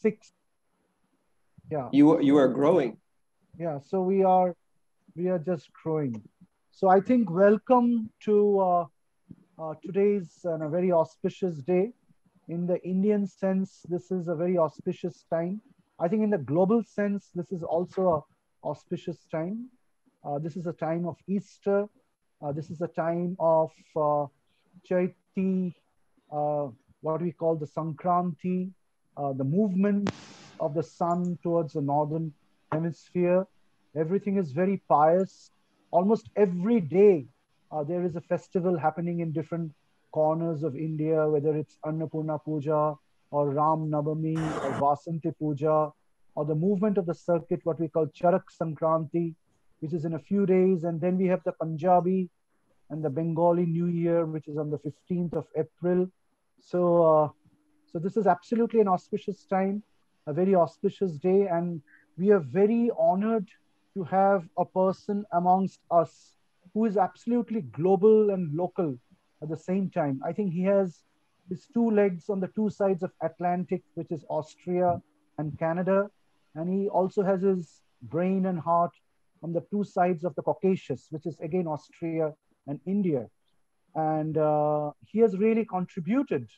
six. Yeah. You you are growing. Yeah. So we are we are just growing. So I think welcome to uh, uh, today's uh, a very auspicious day. In the Indian sense, this is a very auspicious time. I think in the global sense, this is also a auspicious time. Uh, this is a time of Easter. Uh, this is a time of uh, Chaiti, uh, what we call the Sankranti, uh, the movement of the sun towards the northern hemisphere. Everything is very pious. Almost every day, uh, there is a festival happening in different corners of India, whether it's Annapurna Puja or Ram Navami or Vasanti Puja or the movement of the circuit, what we call Charak Sankranti, which is in a few days. And then we have the Punjabi and the Bengali New Year, which is on the 15th of April. So, uh, so this is absolutely an auspicious time, a very auspicious day, and we are very honored to have a person amongst us who is absolutely global and local at the same time. I think he has his two legs on the two sides of Atlantic, which is Austria and Canada, and he also has his brain and heart on the two sides of the Caucasus, which is again Austria and India. And uh, he has really contributed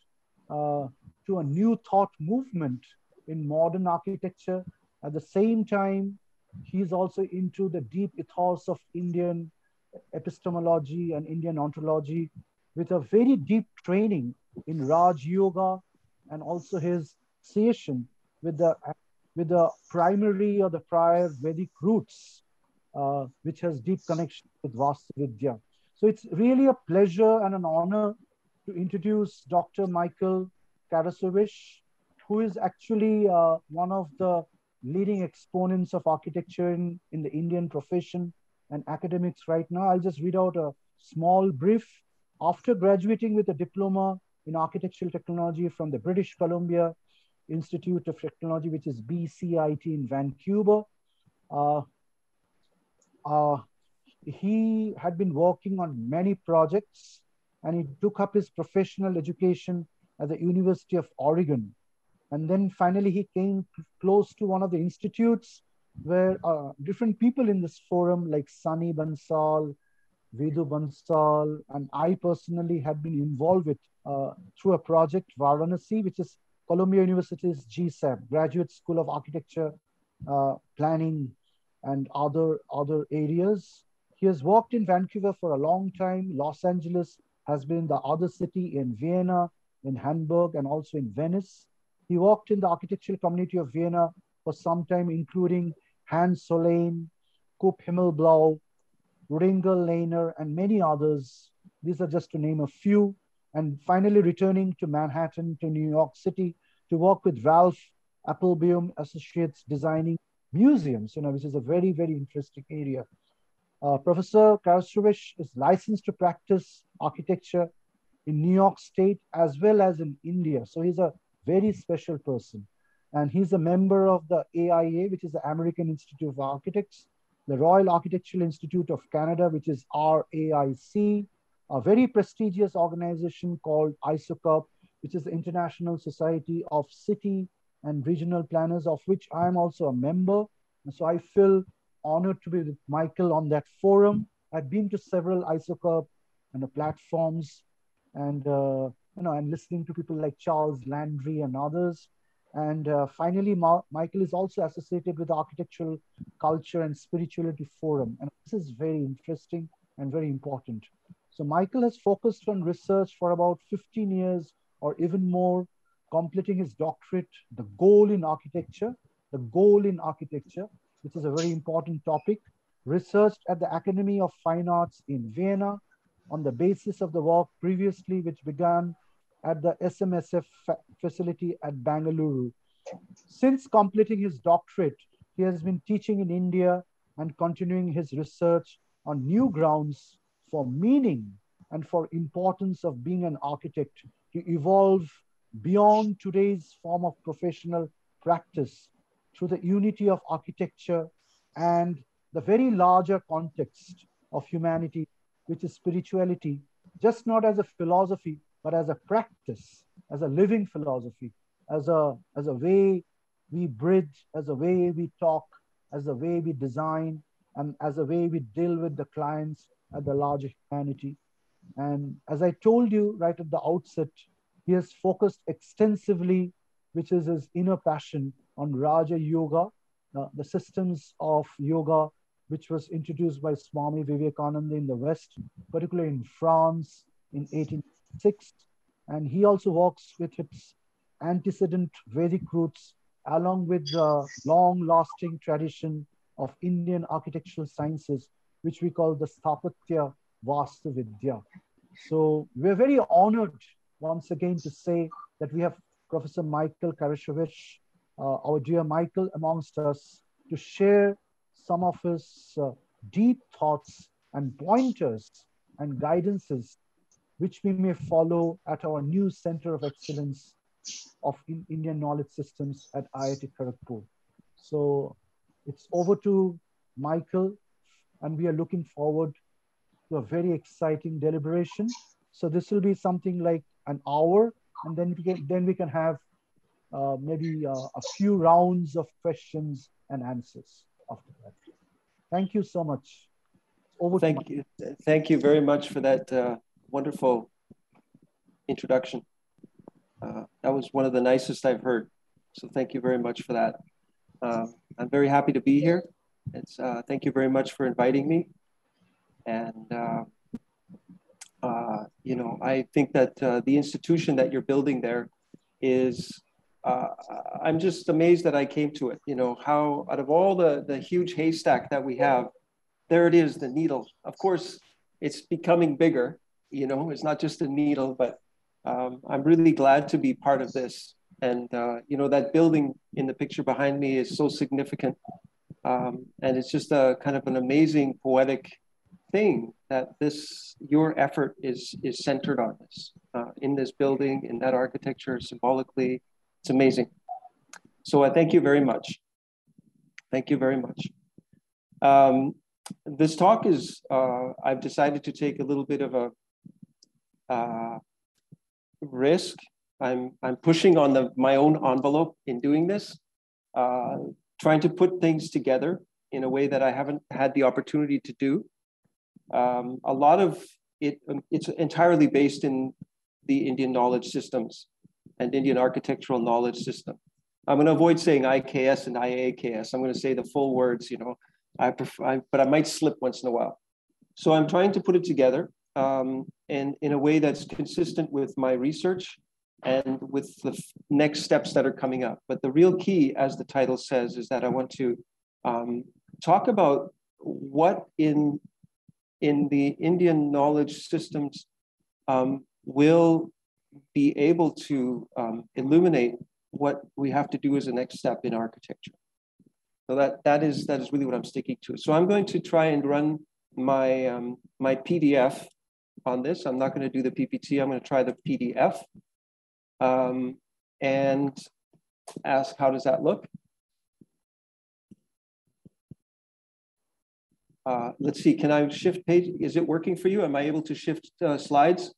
uh, to a new thought movement in modern architecture. At the same time, he's also into the deep ethos of Indian epistemology and Indian ontology with a very deep training in Raj Yoga and also his association with the with the primary or the prior Vedic roots, uh, which has deep connection with Vastu Vidya. So it's really a pleasure and an honor to introduce Dr. Michael Karassowitsch, who is actually uh, one of the leading exponents of architecture in, in the Indian profession and academics right now. I'll just read out a small brief. After graduating with a diploma in architectural technology from the British Columbia Institute of Technology, which is BCIT in Vancouver, uh, uh, he had been working on many projects and he took up his professional education at the University of Oregon. And then finally, he came close to one of the institutes where uh, different people in this forum, like Sunny Bansal, Vidu Bansal, and I personally have been involved with uh, through a project, Varanasi, which is Columbia University's GSAPP, Graduate School of Architecture, uh, Planning, and other, other areas. He has worked in Vancouver for a long time. Los Angeles has been the other city in Vienna, in Hamburg, and also in Venice. He worked in the architectural community of Vienna for some time, including Hans Hollein, Coop Himmelblau, Rudiger Lehner, and many others. These are just to name a few. And finally returning to Manhattan, to New York City, to work with Ralph Appelbaum Associates designing museums, you know, which is a very, very interesting area. Uh, Professor Karassowitsch is licensed to practice architecture in New York State as well as in India. So he's a very special person. And he's a member of the AIA, which is the American Institute of Architects, the Royal Architectural Institute of Canada, which is RAIC, a very prestigious organization called ISOCARP, which is the International Society of City and Regional Planners, of which I'm also a member. And so I feel honored to be with Michael on that forum. I've been to several ISOCARP and the platforms and, uh, you know, and listening to people like Charles Landry and others. And uh, finally, Ma Michael is also associated with the Architectural Culture and Spirituality Forum. And this is very interesting and very important. So Michael has focused on research for about 15 years or even more, completing his doctorate, The Goal in Architecture, The Goal in Architecture, which is a very important topic, researched at the Academy of Fine Arts in Vienna on the basis of the work previously, which began at the SMSF facility at Bangalore. Since completing his doctorate, he has been teaching in India and continuing his research on new grounds for meaning and for importance of being an architect to evolve beyond today's form of professional practice through the unity of architecture and the very larger context of humanity, which is spirituality, just not as a philosophy, but as a practice, as a living philosophy, as a, as a way we bridge, as a way we talk, as a way we design, and as a way we deal with the clients at the larger humanity. And as I told you right at the outset, he has focused extensively, which is his inner passion, on Raja Yoga, uh, the systems of yoga, which was introduced by Swami Vivekananda in the West, particularly in France in 1806. And he also works with its antecedent Vedic roots, along with the long lasting tradition of Indian architectural sciences, which we call the Sthapatya Vastu Vidya. So we're very honored once again to say that we have Professor Michael Karassowitsch, uh, our dear Michael, amongst us to share some of his uh, deep thoughts and pointers and guidances which we may follow at our new Center of Excellence of in Indian Knowledge Systems at IIT Kharagpur. So it's over to Michael, and we are looking forward to a very exciting deliberation. So this will be something like an hour, and then we can, then we can have uh, maybe uh, a few rounds of questions and answers after that. Thank you so much. Over thank you. Thank you very much for that uh, wonderful introduction. Uh, that was one of the nicest I've heard. So thank you very much for that. Uh, I'm very happy to be here. It's uh, thank you very much for inviting me. And uh, uh, you know, I think that the institution that you're building there is uh, I'm just amazed that I came to it. You know, how out of all the, the huge haystack that we have, there it is, the needle. Of course, it's becoming bigger. You know, it's not just a needle, but um, I'm really glad to be part of this. And, uh, you know, that building in the picture behind me is so significant. Um, and it's just a kind of an amazing poetic thing that this, your effort is, is centered on this, uh, in this building, in that architecture, symbolically, it's amazing. So I thank you very much. Thank you very much. Um, this talk is, uh, I've decided to take a little bit of a uh, risk. I'm, I'm pushing on the, my own envelope in doing this, uh, trying to put things together in a way that I haven't had the opportunity to do. Um, a lot of it, it's entirely based in the Indian knowledge systems and Indian architectural knowledge system. I'm going to avoid saying IKS and IAKS. I'm going to say the full words, you know, I prefer, I, but I might slip once in a while. So I'm trying to put it together um, and in a way that's consistent with my research and with the next steps that are coming up. But the real key, as the title says, is that I want to um, talk about what in in the Indian knowledge systems um, will be able to um, illuminate what we have to do as a next step in architecture. So that, that, is, that is really what I'm sticking to. So I'm going to try and run my, um, my PDF on this. I'm not going to do the PPT. I'm going to try the PDF um, and ask how does that look? Uh, let's see, can I shift page? Is it working for you? Am I able to shift uh, slides?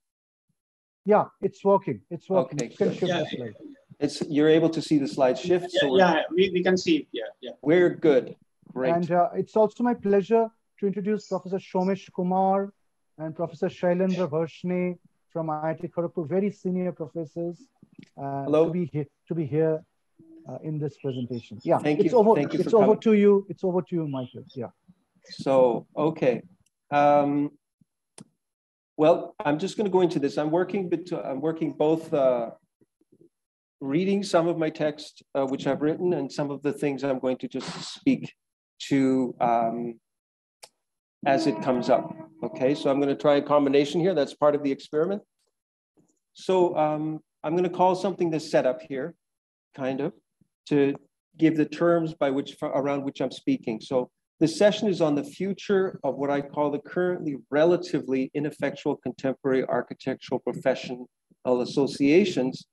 Yeah, it's working. It's working. Okay, you can yeah. slide. It's you're able to see the slide shift. Yeah, so yeah we, we can see it. Yeah, yeah. We're good. Great. And uh, it's also my pleasure to introduce Professor Shomesh Kumar and Professor Shailendra Varshney from IIT Kharagpur, very senior professors, uh, Hello. to be here to be here uh, in this presentation. Yeah, Thank it's you. over. Thank you it's over coming. to you. It's over to you, Michael. Yeah. So okay. Um, well, I'm just going to go into this. I'm working, I'm working both uh, reading some of my text, uh, which I've written, and some of the things I'm going to just speak to um, as it comes up. Okay, so I'm going to try a combination here. That's part of the experiment. So um, I'm going to call something the setup here, kind of, to give the terms by which around which I'm speaking. So this session is on the future of what I call the currently relatively ineffectual contemporary architectural professional associations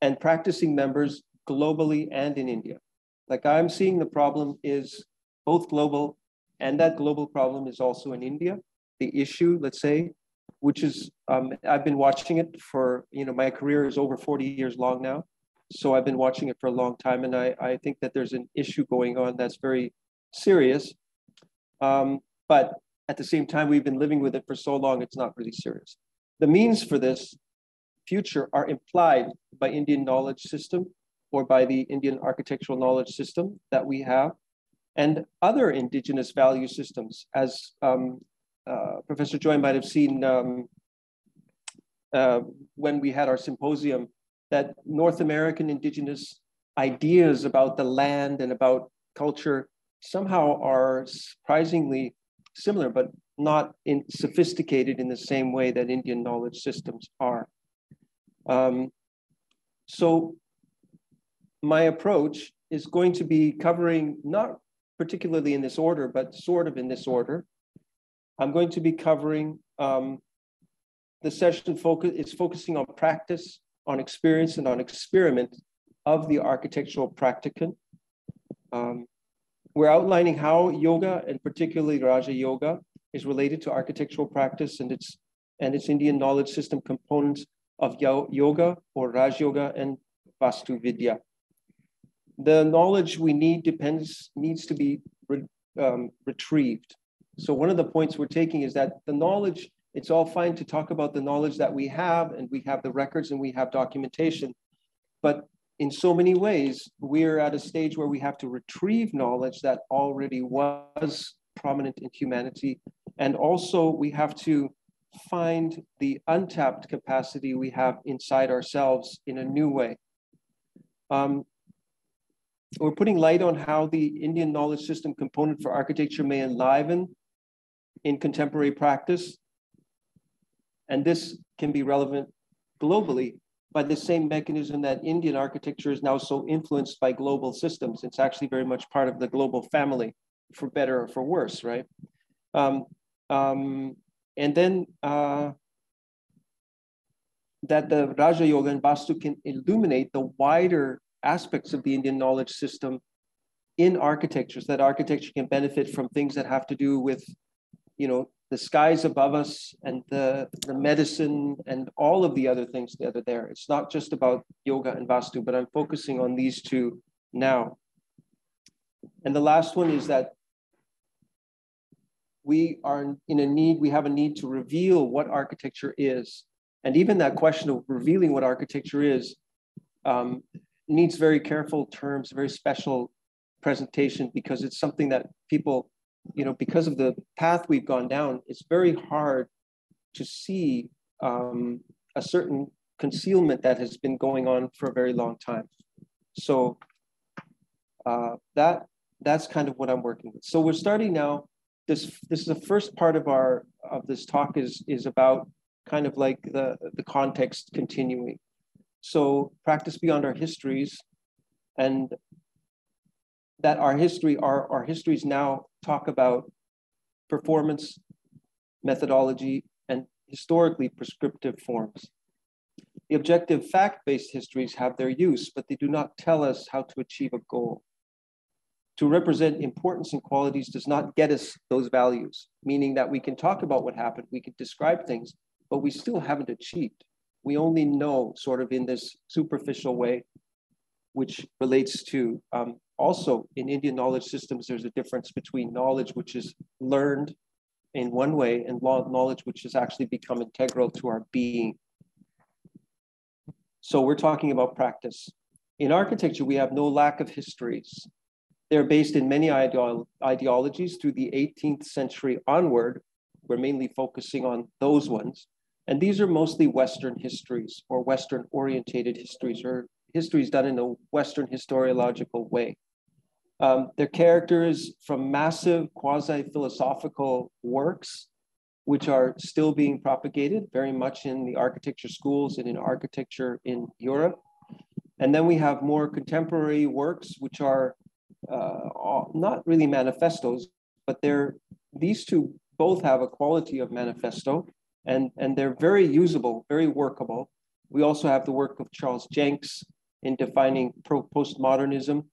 and practicing members globally and in India. Like I'm seeing the problem is both global and that global problem is also in India. The issue, let's say, which is, um, I've been watching it for, you know, my career is over 40 years long now. So I've been watching it for a long time, and I, I think that there's an issue going on that's very serious. Um, but at the same time, we've been living with it for so long, it's not really serious. The means for this future are implied by Indian knowledge system or by the Indian architectural knowledge system that we have and other indigenous value systems as um, uh, Professor Joy might have seen um, uh, when we had our symposium that North American indigenous ideas about the land and about culture somehow are surprisingly similar, but not in sophisticated in the same way that Indian knowledge systems are. Um, so my approach is going to be covering, not particularly in this order, but sort of in this order. I'm going to be covering, um, the session focus is focusing on practice, on experience, and on experiment of the architectural practicant. Um, we're outlining how yoga, and particularly Raja Yoga, is related to architectural practice and its and its Indian knowledge system components of yoga or Raj Yoga and Vastu Vidya. The knowledge we need depends needs to be re, um, retrieved. So one of the points we're taking is that the knowledge, it's all fine to talk about the knowledge that we have and we have the records and we have documentation, but in so many ways, we're at a stage where we have to retrieve knowledge that already was prominent in humanity. And also we have to find the untapped capacity we have inside ourselves in a new way. Um, we're putting light on how the Indian knowledge system component for architecture may enliven in contemporary practice. And this can be relevant globally by the same mechanism that Indian architecture is now so influenced by global systems. It's actually very much part of the global family, for better or for worse, right? Um, um, and then uh, that the Raja Yoga and Vastu can illuminate the wider aspects of the Indian knowledge system in architecture, so that architecture can benefit from things that have to do with, you know, the skies above us and the, the medicine and all of the other things that are there. It's not just about yoga and vastu, but I'm focusing on these two now. And the last one is that we are in a need, we have a need to reveal what architecture is. And even that question of revealing what architecture is um, needs very careful terms, very special presentation, because it's something that people you know, because of the path we've gone down, it's very hard to see um, a certain concealment that has been going on for a very long time. So uh, that that's kind of what I'm working with. So we're starting now. This this is the first part of our of this talk is is about kind of like the the context continuing. So practice beyond our histories, and that our history, our, our histories now talk about performance, methodology, and historically prescriptive forms. The objective fact-based histories have their use, but they do not tell us how to achieve a goal. To represent importance and qualities does not get us those values, meaning that we can talk about what happened, we can describe things, but we still haven't achieved. We only know sort of in this superficial way, which relates to um, also in Indian knowledge systems, there's a difference between knowledge which is learned in one way and knowledge which has actually become integral to our being. So we're talking about practice. In architecture, we have no lack of histories. They're based in many ideolo ideologies through the 18th century onward. We're mainly focusing on those ones. And these are mostly Western histories or Western orientated histories or histories done in a Western historiological way. Um, characters from massive quasi-philosophical works, which are still being propagated very much in the architecture schools and in architecture in Europe. And then we have more contemporary works, which are uh, not really manifestos, but they're these two both have a quality of manifesto and, and they're very usable, very workable. We also have the work of Charles Jencks in defining postmodernism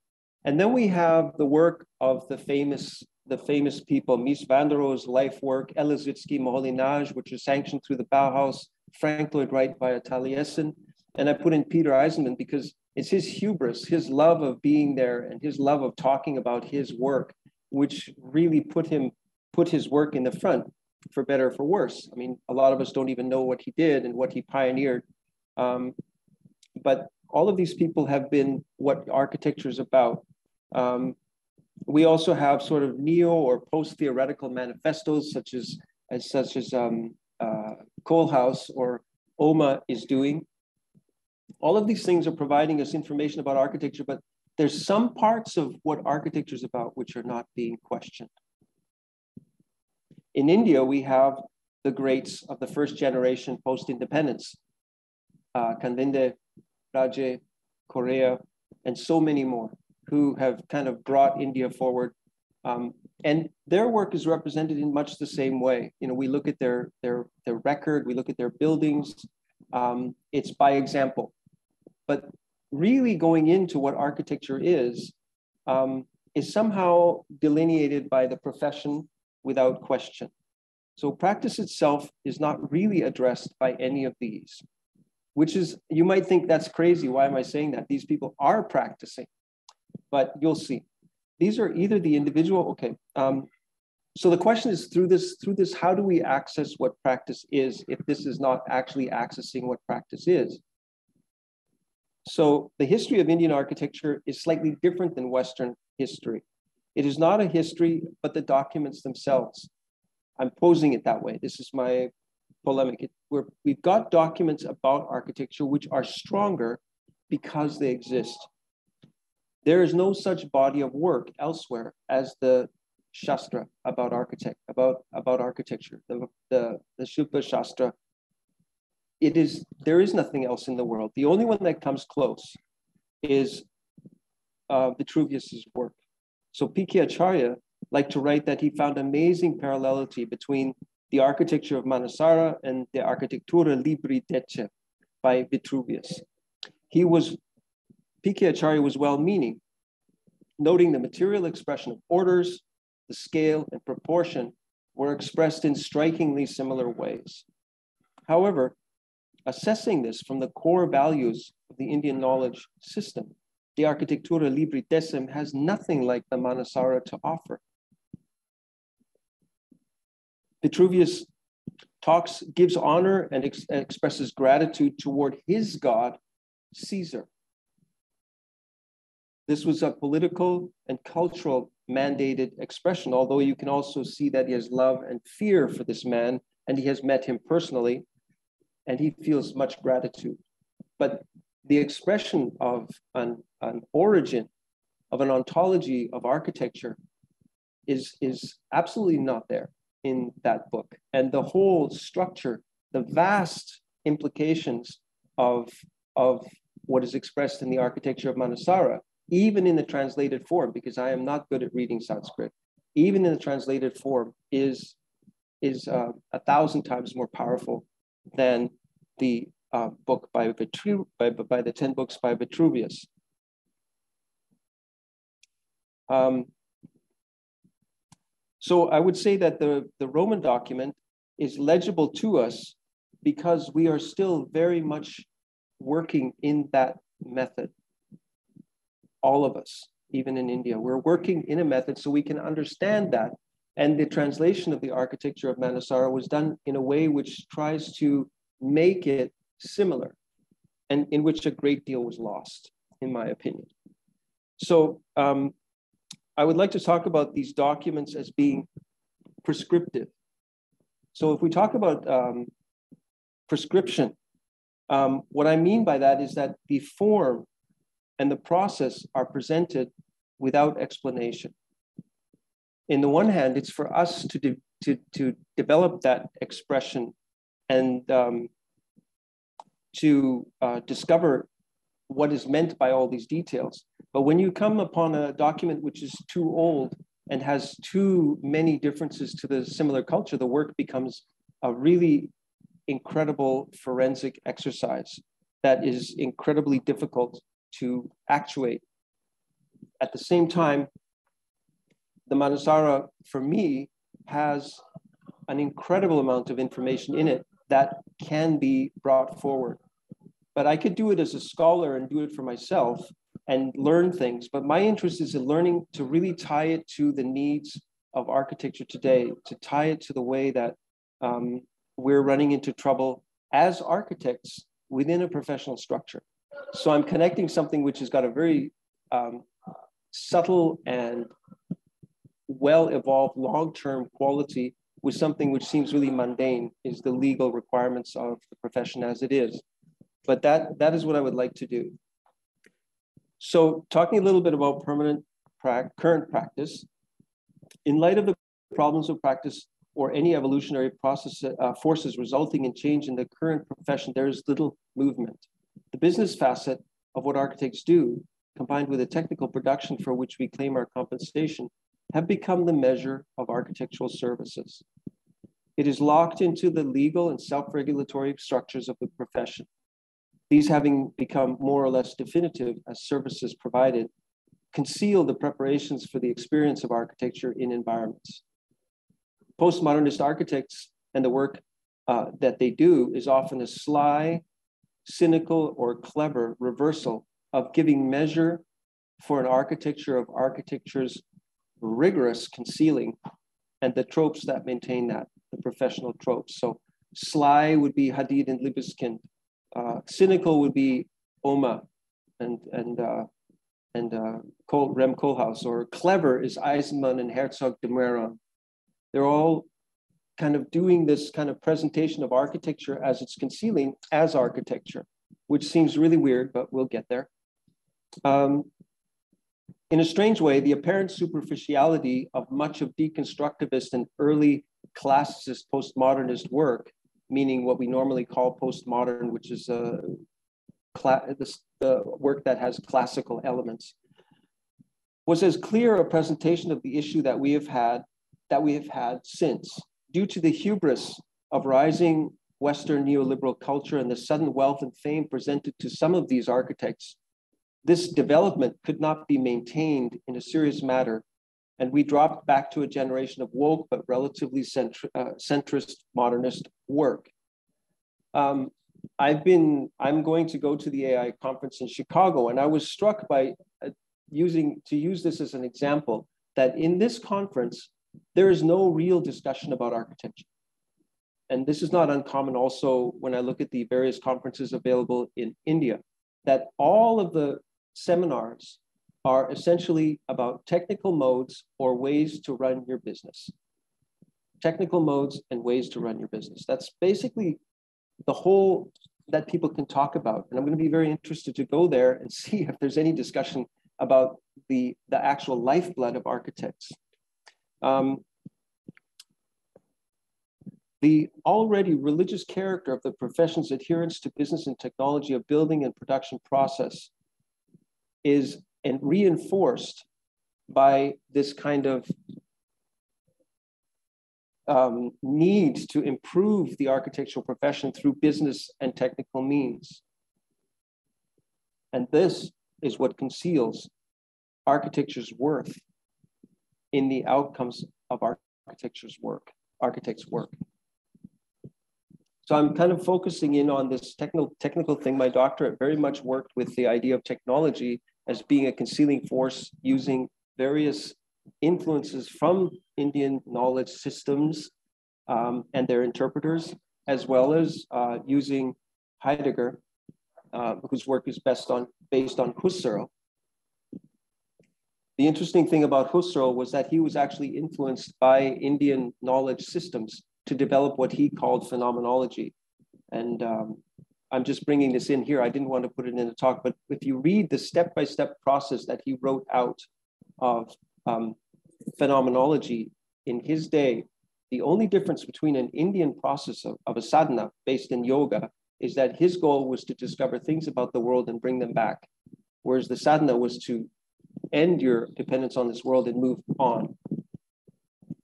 and then we have the work of the famous the famous people, Mies van der Rohe's life work, El Lissitzky Moholy-Nagy, which is sanctioned through the Bauhaus, Frank Lloyd Wright by Taliesin. And I put in Peter Eisenman because It's his hubris, his love of being there, and his love of talking about his work, which really put him put his work in the front, for better or for worse. I mean, a lot of us don't even know what he did and what he pioneered. Um, but all of these people have been what architecture is about. Um, we also have sort of neo or post-theoretical manifestos, such as, as such as um, uh, Koolhaas or OMA is doing. All of these things are providing us information about architecture, but there's some parts of what architecture is about which are not being questioned. In India, we have the greats of the first generation post-independence, uh, Kanvinde, Raje, Correa, and so many more who have kind of brought India forward. Um, and their work is represented in much the same way. You know, we look at their their their record, we look at their buildings. Um, it's by example, but really going into what architecture is um, is somehow delineated by the profession without question. So practice itself is not really addressed by any of these, which is you might think that's crazy. Why am I saying that? These people are practicing but you'll see. These are either the individual, okay. Um, so the question is through this, through this, how do we access what practice is if this is not actually accessing what practice is? So the history of Indian architecture is slightly different than Western history. It is not a history, but the documents themselves. I'm posing it that way. This is my polemic. It, we have got documents about architecture which are stronger because they exist. There is no such body of work elsewhere as the Shastra about architect, about, about architecture, the, the, the Shilpa Shastra. It is, there is nothing else in the world. The only one that comes close is uh, Vitruvius's work. So P.K. Acharya liked to write that he found amazing parallelity between the architecture of Manasara and the Architectura Libri Decem by Vitruvius. He was P.K. Acharya was well-meaning, noting the material expression of orders, the scale and proportion were expressed in strikingly similar ways. However, assessing this from the core values of the Indian knowledge system, the Architectura Libri Decem has nothing like the Manasara to offer. Vitruvius talks, gives honor and ex expresses gratitude toward his god, Caesar, this was a political and cultural mandated expression, although you can also see that he has love and fear for this man, and he has met him personally, and he feels much gratitude. But the expression of an, an origin, of an ontology of architecture, is, is absolutely not there in that book. And the whole structure, the vast implications of, of what is expressed in the architecture of Manasara even in the translated form, because I am not good at reading Sanskrit, even in the translated form is, is uh, a thousand times more powerful than the uh, book by, Vitru by, by the 10 books by Vitruvius. Um, so I would say that the, the Roman document is legible to us because we are still very much working in that method all of us, even in India. We're working in a method so we can understand that. And the translation of the architecture of Manasara was done in a way which tries to make it similar and in which a great deal was lost, in my opinion. So um, I would like to talk about these documents as being prescriptive. So if we talk about um, prescription, um, what I mean by that is that the form and the process are presented without explanation. In the one hand, it's for us to, de to, to develop that expression and um, to uh, discover what is meant by all these details. But when you come upon a document which is too old and has too many differences to the similar culture, the work becomes a really incredible forensic exercise that is incredibly difficult to actuate. At the same time, the Manasara, for me, has an incredible amount of information in it that can be brought forward. But I could do it as a scholar and do it for myself and learn things. But my interest is in learning to really tie it to the needs of architecture today, to tie it to the way that um, we're running into trouble as architects within a professional structure. So I'm connecting something which has got a very um, subtle and well-evolved long-term quality with something which seems really mundane is the legal requirements of the profession as it is. But that, that is what I would like to do. So talking a little bit about permanent pra current practice, in light of the problems of practice or any evolutionary process uh, forces resulting in change in the current profession, there is little movement. The business facet of what architects do, combined with the technical production for which we claim our compensation, have become the measure of architectural services. It is locked into the legal and self-regulatory structures of the profession. These having become more or less definitive as services provided, conceal the preparations for the experience of architecture in environments. Postmodernist architects and the work uh, that they do is often a sly, cynical, or clever reversal of giving measure for an architecture of architecture's rigorous concealing and the tropes that maintain that, the professional tropes. So sly would be Hadid and Libeskind. Uh, cynical would be Oma and, and, uh, and uh, Rem Koolhaas, or clever is Eisenman and Herzog de Meuron. They're all kind of doing this kind of presentation of architecture as it's concealing as architecture, which seems really weird, but we'll get there. Um, in a strange way, the apparent superficiality of much of deconstructivist and early classicist postmodernist work, meaning what we normally call postmodern, which is uh, the, the work that has classical elements, was as clear a presentation of the issue that we have had that we have had since, due to the hubris of rising Western neoliberal culture and the sudden wealth and fame presented to some of these architects this development could not be maintained in a serious matter, and we dropped back to a generation of woke but relatively centri uh, centrist modernist work. Um, I've been, I'm going to go to the AIA conference in Chicago, and I was struck by uh, using, to use this as an example, that in this conference, there is no real discussion about architecture. And this is not uncommon also when I look at the various conferences available in India, that all of the seminars are essentially about technical modes or ways to run your business. Technical modes and ways to run your business. That's basically the whole that people can talk about. And I'm going to be very interested to go there and see if there's any discussion about the, the actual lifeblood of architects. Um, the already religious character of the profession's adherence to business and technology of building and production process is and reinforced by this kind of um, need to improve the architectural profession through business and technical means. And this is what conceals architecture's worth in the outcomes of architecture's work, architect's work. So I'm kind of focusing in on this technical technical thing. My doctorate very much worked with the idea of technology as being a concealing force using various influences from Indian knowledge systems um, and their interpreters, as well as uh, using Heidegger, uh, whose work is best on based on Husserl. The interesting thing about Husserl was that he was actually influenced by Indian knowledge systems to develop what he called phenomenology. And um, I'm just bringing this in here. I didn't want to put it in the talk, but if you read the step-by-step process that he wrote out of um, phenomenology in his day, the only difference between an Indian process of, of a sadhana based in yoga is that his goal was to discover things about the world and bring them back. Whereas the sadhana was to end your dependence on this world and move on.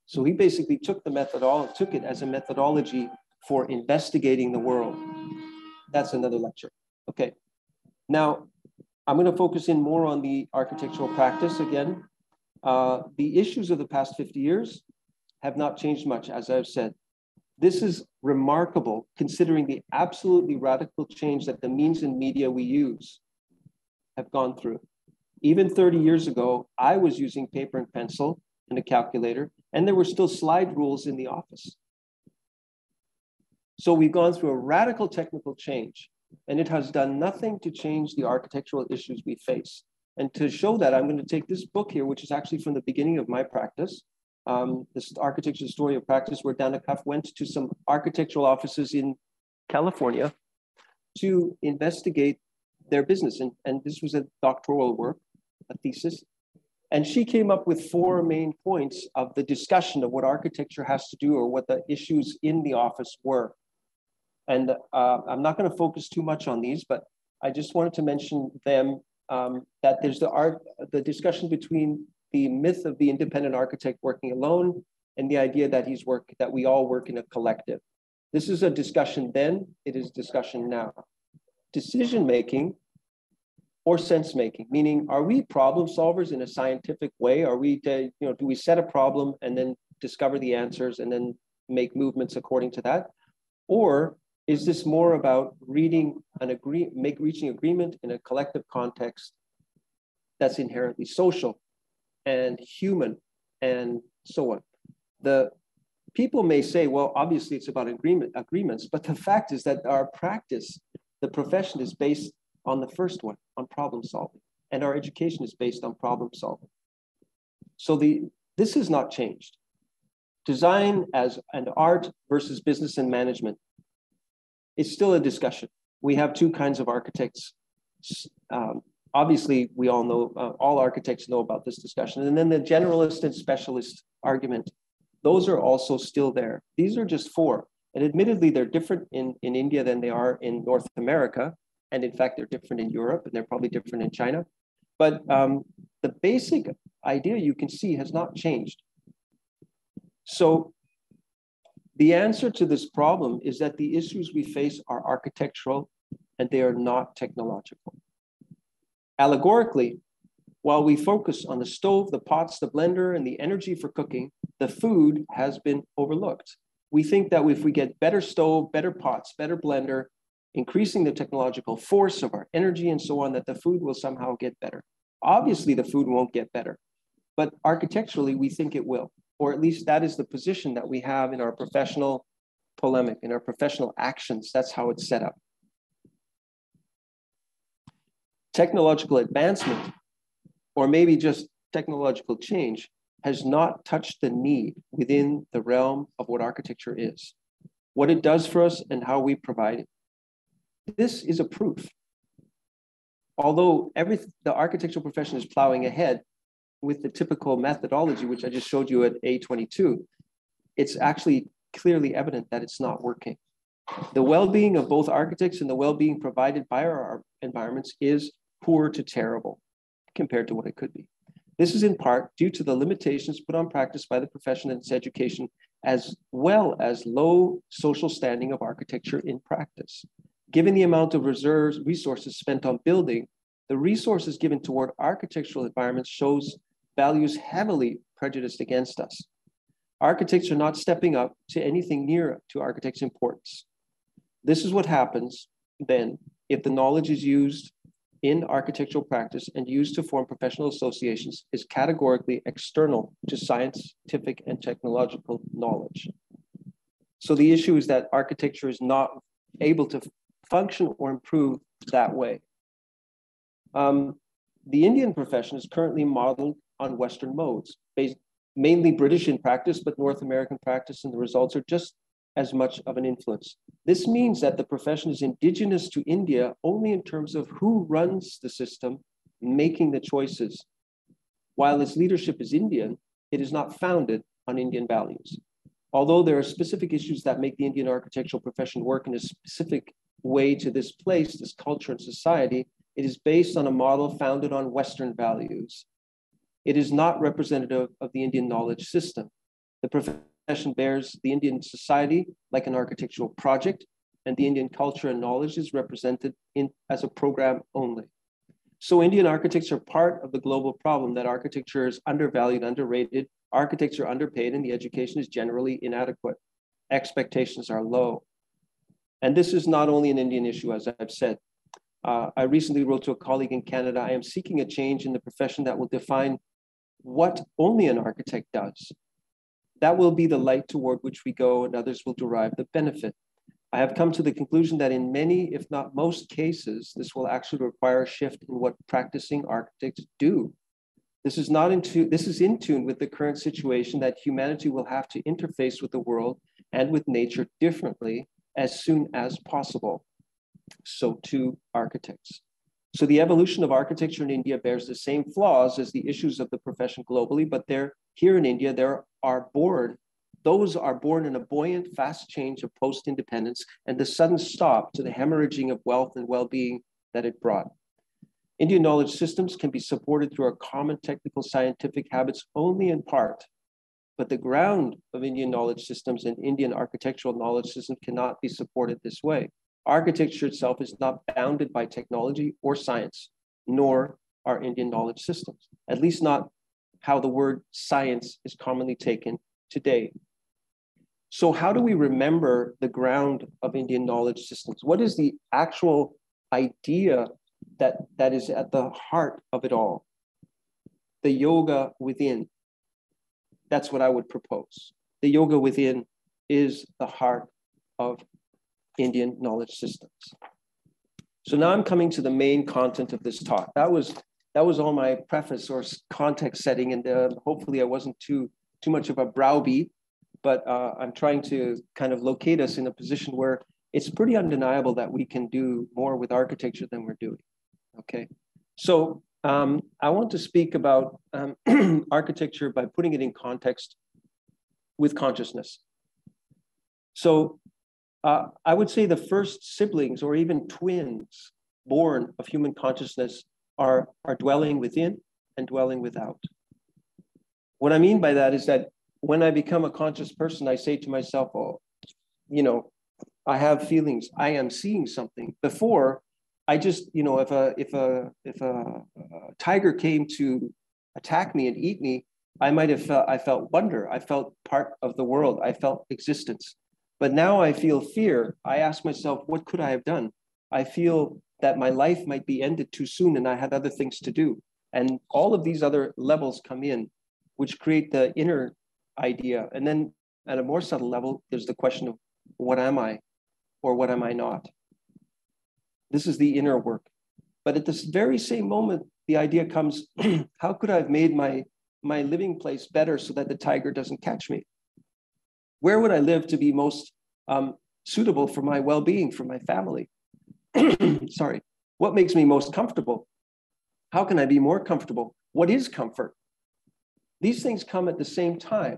So he basically took the methodology, took it as a methodology for investigating the world. That's another lecture. Okay. Now, I'm going to focus in more on the architectural practice again. Uh, the issues of the past 50 years have not changed much, as I've said. This is remarkable considering the absolutely radical change that the means and media we use have gone through. Even 30 years ago, I was using paper and pencil and a calculator, and there were still slide rules in the office. So we've gone through a radical technical change, and it has done nothing to change the architectural issues we face. And to show that, I'm going to take this book here, which is actually from the beginning of my practice, um, this architecture story of practice, where Dana went to some architectural offices in California to investigate their business. And, and this was a doctoral work, a thesis. And she came up with four main points of the discussion of what architecture has to do or what the issues in the office were. And uh, I'm not going to focus too much on these, but I just wanted to mention them um, that there's the art, the discussion between the myth of the independent architect working alone and the idea that he's work that we all work in a collective. This is a discussion then, it is discussion now. Decision making or sense making, meaning are we problem solvers in a scientific way? Are we, to, you know, do we set a problem and then discover the answers and then make movements according to that? Or is this more about reading an agree, make reaching agreement in a collective context that's inherently social and human and so on? The people may say, well, obviously it's about agreement agreements, but the fact is that our practice, the profession is based on the first one, on problem solving, and our education is based on problem solving. So the this has not changed. Design as an art versus business and management it's still a discussion. We have two kinds of architects. Um, obviously, we all know, uh, all architects know about this discussion. And then the generalist and specialist argument, those are also still there. These are just four. And admittedly, they're different in, in India than they are in North America. And in fact, they're different in Europe and they're probably different in China. But um, the basic idea you can see has not changed. So the answer to this problem is that the issues we face are architectural and they are not technological. Allegorically, while we focus on the stove, the pots, the blender, and the energy for cooking, the food has been overlooked. We think that if we get better stove, better pots, better blender, increasing the technological force of our energy and so on, that the food will somehow get better. Obviously, the food won't get better, but architecturally, we think it will or at least that is the position that we have in our professional polemic, in our professional actions. That's how it's set up. Technological advancement, or maybe just technological change, has not touched the need within the realm of what architecture is, what it does for us, and how we provide it. This is a proof. Although every, the architectural profession is plowing ahead, with the typical methodology, which I just showed you at A22, it's actually clearly evident that it's not working. The well-being of both architects and the well-being provided by our environments is poor to terrible compared to what it could be. This is in part due to the limitations put on practice by the profession and its education, as well as low social standing of architecture in practice. Given the amount of reserves, resources spent on building, the resources given toward architectural environments shows values heavily prejudiced against us. Architects are not stepping up to anything near to architects' importance. This is what happens then if the knowledge is used in architectural practice and used to form professional associations is categorically external to scientific and technological knowledge. So the issue is that architecture is not able to function or improve that way. Um, the Indian profession is currently modeled on Western modes, based mainly British in practice, but North American practice, and the results are just as much of an influence. This means that the profession is indigenous to India only in terms of who runs the system, making the choices. While its leadership is Indian, it is not founded on Indian values. Although there are specific issues that make the Indian architectural profession work in a specific way to this place, this culture and society, it is based on a model founded on Western values it is not representative of the Indian knowledge system. The profession bears the Indian society like an architectural project, and the Indian culture and knowledge is represented in, as a program only. So Indian architects are part of the global problem that architecture is undervalued, underrated, architects are underpaid, and the education is generally inadequate. expectations are low. And this is not only an Indian issue, as I've said. Uh, I recently wrote to a colleague in Canada, I am seeking a change in the profession that will define what only an architect does. That will be the light toward which we go and others will derive the benefit. I have come to the conclusion that in many, if not most cases, this will actually require a shift in what practicing architects do. This is not into this is in tune with the current situation that humanity will have to interface with the world and with nature differently as soon as possible. So too architects. So the evolution of architecture in India bears the same flaws as the issues of the profession globally, but there here in India, there are born, those are born in a buoyant, fast change of post-independence and the sudden stop to the hemorrhaging of wealth and well-being that it brought. Indian knowledge systems can be supported through our common technical scientific habits only in part, but the ground of Indian knowledge systems and Indian architectural knowledge systems cannot be supported this way. Architecture itself is not bounded by technology or science, nor are Indian knowledge systems, at least not how the word science is commonly taken today. So how do we remember the ground of Indian knowledge systems? What is the actual idea that, that is at the heart of it all. The yoga within. That's what I would propose. The yoga within is the heart of Indian knowledge systems. So now I'm coming to the main content of this talk. That was that was all my preface or context setting, and uh, hopefully I wasn't too too much of a browbeat. But uh, I'm trying to kind of locate us in a position where it's pretty undeniable that we can do more with architecture than we're doing. Okay, so um, I want to speak about um, architecture by putting it in context with consciousness. So uh, I would say the first siblings or even twins born of human consciousness are, are dwelling within and dwelling without. What I mean by that is that when I become a conscious person, I say to myself, oh, you know, I have feelings, I am seeing something. Before, I just, you know, if a if a if a, a, tiger came to attack me and eat me, I might have felt I felt wonder. I felt part of the world. I felt existence. But now I feel fear. I ask myself, what could I have done? I feel that my life might be ended too soon and I had other things to do. And all of these other levels come in, which create the inner idea. And then at a more subtle level, there's the question of what am I or what am I not? This is the inner work. But at this very same moment, the idea comes how could I have made my, my living place better so that the tiger doesn't catch me? Where would I live to be most um, suitable for my well being, for my family? Sorry. What makes me most comfortable? How can I be more comfortable? What is comfort? These things come at the same time.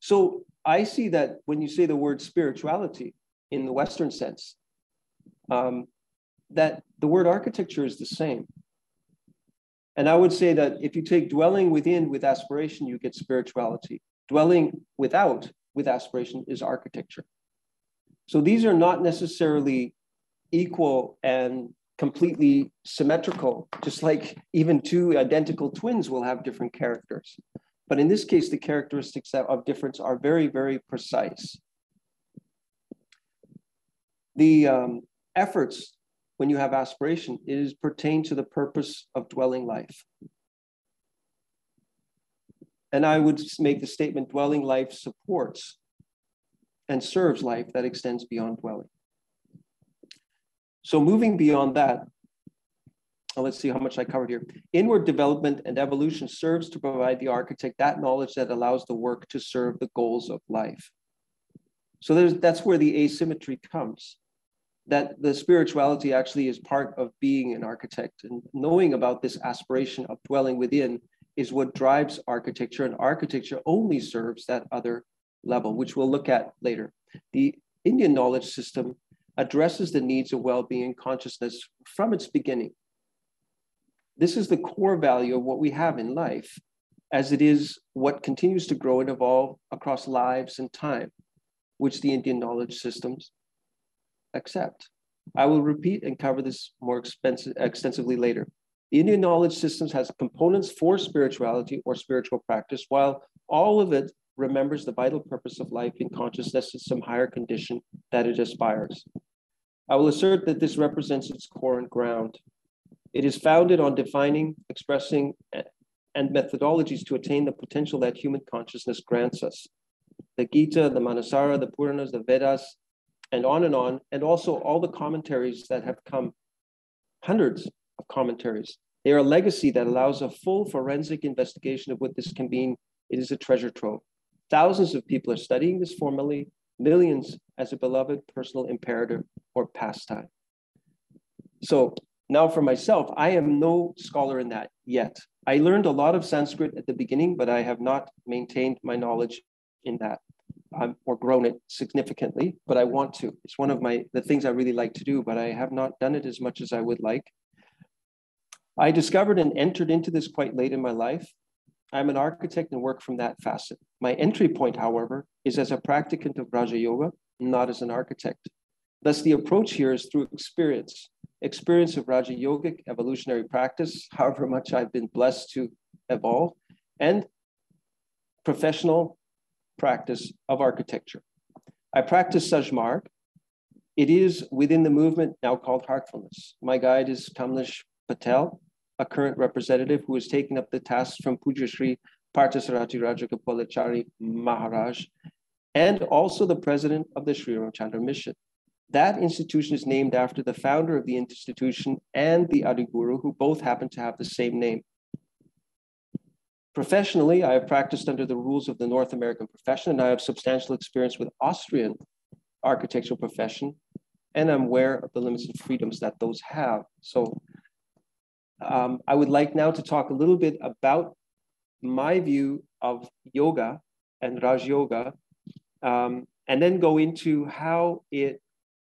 So I see that when you say the word spirituality in the Western sense, um, that the word architecture is the same. And I would say that if you take dwelling within with aspiration, you get spirituality. Dwelling without with aspiration is architecture. So these are not necessarily equal and completely symmetrical, just like even two identical twins will have different characters. But in this case, the characteristics of difference are very, very precise. The, um, efforts when you have aspiration is pertain to the purpose of dwelling life. And I would make the statement dwelling life supports and serves life that extends beyond dwelling. So moving beyond that, uh, let's see how much I covered here. Inward development and evolution serves to provide the architect that knowledge that allows the work to serve the goals of life. So there's, that's where the asymmetry comes that the spirituality actually is part of being an architect and knowing about this aspiration of dwelling within is what drives architecture and architecture only serves that other level which we'll look at later the indian knowledge system addresses the needs of well-being consciousness from its beginning this is the core value of what we have in life as it is what continues to grow and evolve across lives and time which the indian knowledge systems accept. I will repeat and cover this more extensively later. Indian knowledge systems has components for spirituality or spiritual practice, while all of it remembers the vital purpose of life in consciousness as some higher condition that it aspires. I will assert that this represents its core and ground. It is founded on defining, expressing, and methodologies to attain the potential that human consciousness grants us. The Gita, the Manasara, the Puranas, the Vedas, and on and on, and also all the commentaries that have come, hundreds of commentaries. They are a legacy that allows a full forensic investigation of what this can mean. It is a treasure trove. Thousands of people are studying this formally, millions as a beloved personal imperative or pastime. So now for myself, I am no scholar in that yet. I learned a lot of Sanskrit at the beginning, but I have not maintained my knowledge in that um, or grown it significantly, but I want to. It's one of my the things I really like to do, but I have not done it as much as I would like. I discovered and entered into this quite late in my life. I'm an architect and work from that facet. My entry point, however, is as a practicant of Raja Yoga, not as an architect. Thus, the approach here is through experience, experience of Raja Yogic evolutionary practice, however much I've been blessed to evolve, and professional practice of architecture. I practice Sahaj Marg. It is within the movement now called Heartfulness. My guide is Kamlesh Patel, a current representative who is taking up the task from Puja Sri Parthasarathi Rajagopalachari Maharaj, and also the president of the Sri Ramchandra Mission. That institution is named after the founder of the institution and the Adiguru, who both happen to have the same name. Professionally, I have practiced under the rules of the North American profession, and I have substantial experience with Austrian architectural profession, and I'm aware of the limits and freedoms that those have. So um, I would like now to talk a little bit about my view of yoga and Raj Yoga, um, and then go into how it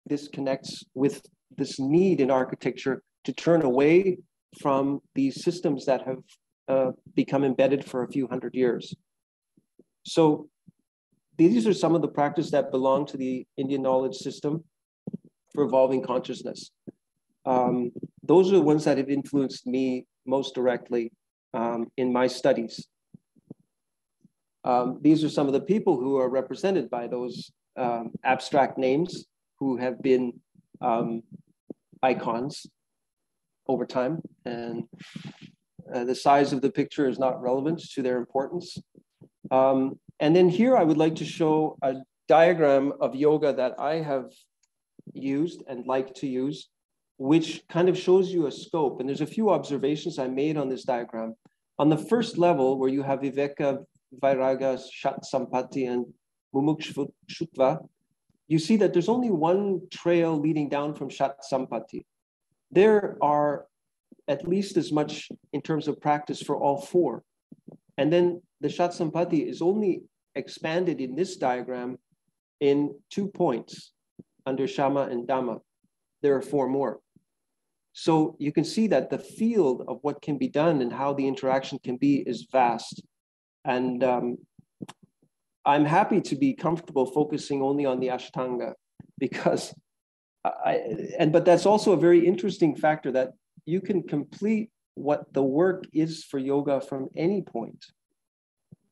this connects with this need in architecture to turn away from these systems that have uh, become embedded for a few hundred years. So these are some of the practices that belong to the Indian knowledge system for evolving consciousness. Um, those are the ones that have influenced me most directly um, in my studies. Um, these are some of the people who are represented by those um, abstract names who have been um, icons over time. And uh, the size of the picture is not relevant to their importance. Um, and then here I would like to show a diagram of yoga that I have used and like to use, which kind of shows you a scope. And there's a few observations I made on this diagram. On the first level, where you have Viveka, Vairaga, Shat Sampati, and Mumukshutva, you see that there's only one trail leading down from Shat Sampati. There are at least as much in terms of practice for all four. And then the Shat Sampati is only expanded in this diagram in two points under Shama and Dama. There are four more. So you can see that the field of what can be done and how the interaction can be is vast. And um, I'm happy to be comfortable focusing only on the Ashtanga because I, and but that's also a very interesting factor that you can complete what the work is for yoga from any point.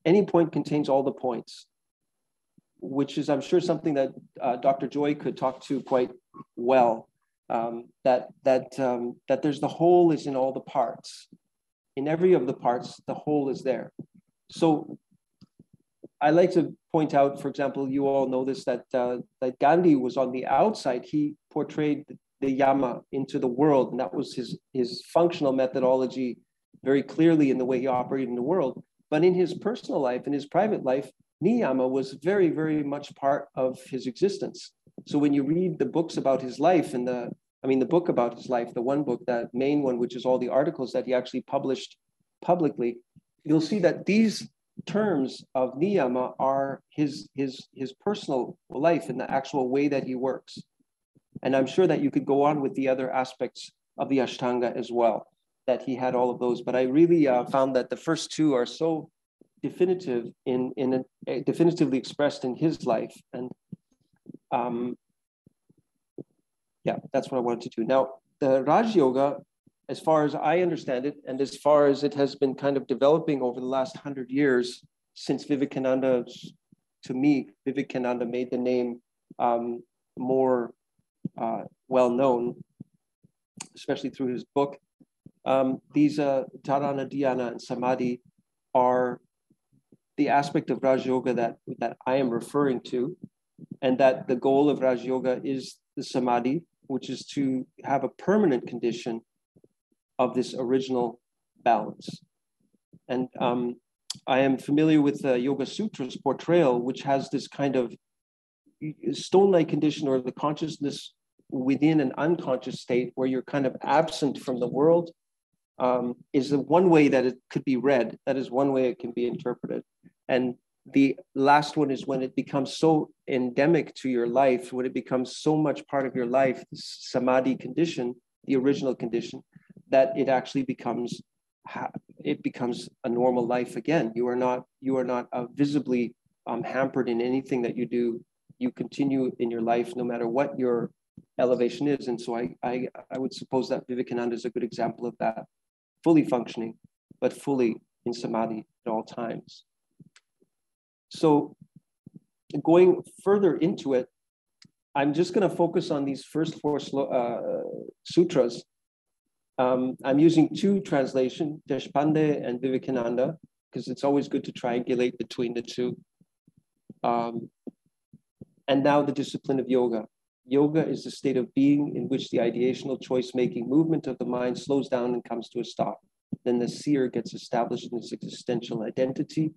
Any point contains all the points, which is, I'm sure, something that uh, Dr. Joy could talk to quite well. Um, that that um, that there's the whole is in all the parts. In every of the parts, the whole is there. So I like to point out, for example, you all know this that uh, that Gandhi was on the outside. He portrayed the yama into the world. And that was his, his functional methodology very clearly in the way he operated in the world. But in his personal life, in his private life, niyama was very, very much part of his existence. So when you read the books about his life and the, I mean, the book about his life, the one book, that main one, which is all the articles that he actually published publicly, you'll see that these terms of niyama are his, his, his personal life and the actual way that he works. And I'm sure that you could go on with the other aspects of the Ashtanga as well, that he had all of those. But I really uh, found that the first two are so definitive in, in a, definitively expressed in his life. And um, yeah, that's what I wanted to do. Now, the Raj Yoga, as far as I understand it, and as far as it has been kind of developing over the last hundred years since Vivekananda, to me, Vivekananda made the name um, more uh, well known, especially through his book. Um, these uh, Dharana, Dhyana, and Samadhi are the aspect of Raj Yoga that, that I am referring to, and that the goal of Raj Yoga is the Samadhi, which is to have a permanent condition of this original balance. And um, I am familiar with the Yoga Sutra's portrayal, which has this kind of stone-like condition or the consciousness within an unconscious state where you're kind of absent from the world um, is the one way that it could be read. That is one way it can be interpreted. And the last one is when it becomes so endemic to your life, when it becomes so much part of your life, samadhi condition, the original condition, that it actually becomes it becomes a normal life again. You are not you are not uh, visibly um, hampered in anything that you do. You continue in your life no matter what your elevation is. And so I I, I would suppose that Vivekananda is a good example of that, fully functioning, but fully in samadhi at all times. So going further into it, I'm just going to focus on these first four uh, sutras um, I'm using two translation, Deshpande and Vivekananda, because it's always good to triangulate between the two. Um, and now the discipline of yoga. Yoga is the state of being in which the ideational choice-making movement of the mind slows down and comes to a stop. Then the seer gets established in its existential identity.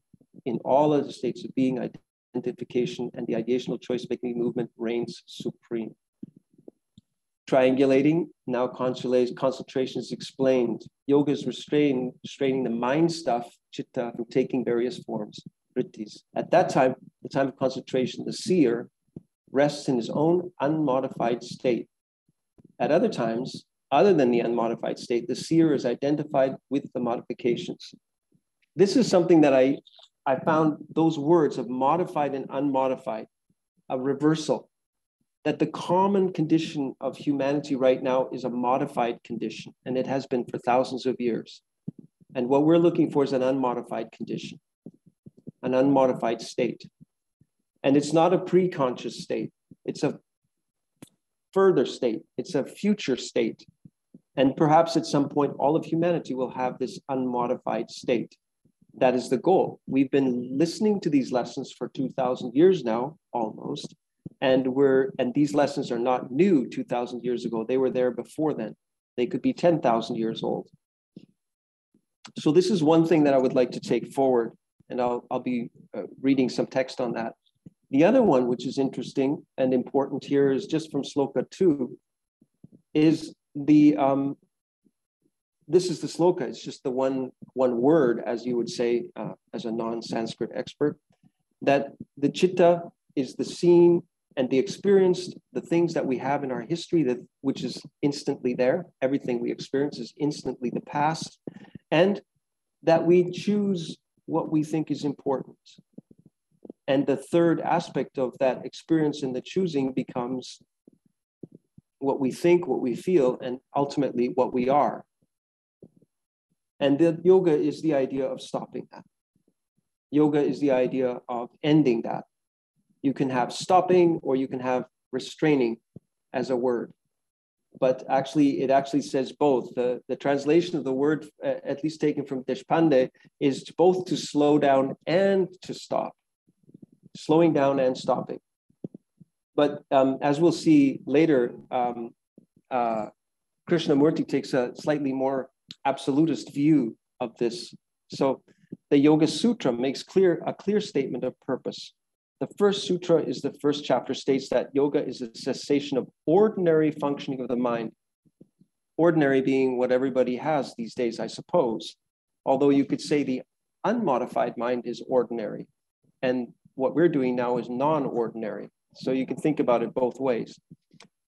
In all other states of being, identification and the ideational choice-making movement reigns supreme. Triangulating, now concentration is explained. Yoga is restraining, restraining the mind stuff, chitta, from taking various forms, vrittis. At that time, the time of concentration, the seer rests in his own unmodified state. At other times, other than the unmodified state, the seer is identified with the modifications. This is something that I, I found those words of modified and unmodified, a reversal that the common condition of humanity right now is a modified condition, and it has been for thousands of years. And what we're looking for is an unmodified condition, an unmodified state. And it's not a pre conscious state, it's a further state, it's a future state. And perhaps at some point, all of humanity will have this unmodified state. That is the goal. We've been listening to these lessons for 2,000 years now, almost and we're and these lessons are not new 2000 years ago. They were there before then. They could be 10,000 years old. So this is one thing that i would like to take forward and i'll, I'll be uh, reading some text on that. The other one which is interesting and important here is just from sloka 2 is the um, this is the sloka it's just the one one word as you would say uh, as a non-sanskrit expert that the chitta is the scene and the experience, the things that we have in our history that which is instantly there, everything we experience is instantly the past, and that we choose what we think is important. And the third aspect of that experience in the choosing becomes what we think, what we feel, and ultimately what we are. And the yoga is the idea of stopping that. Yoga is the idea of ending that you can have stopping or you can have restraining as a word. But actually, it actually says both. The, the translation of the word, at least taken from Deshpande, is both to slow down and to stop, slowing down and stopping. But um, as we'll see later, um, uh, Krishnamurti takes a slightly more absolutist view of this. So the Yoga Sutra makes clear a clear statement of purpose. The first sutra is the first chapter states that yoga is a cessation of ordinary functioning of the mind. Ordinary being what everybody has these days, I suppose. Although you could say the unmodified mind is ordinary. And what we're doing now is non ordinary. So you can think about it both ways.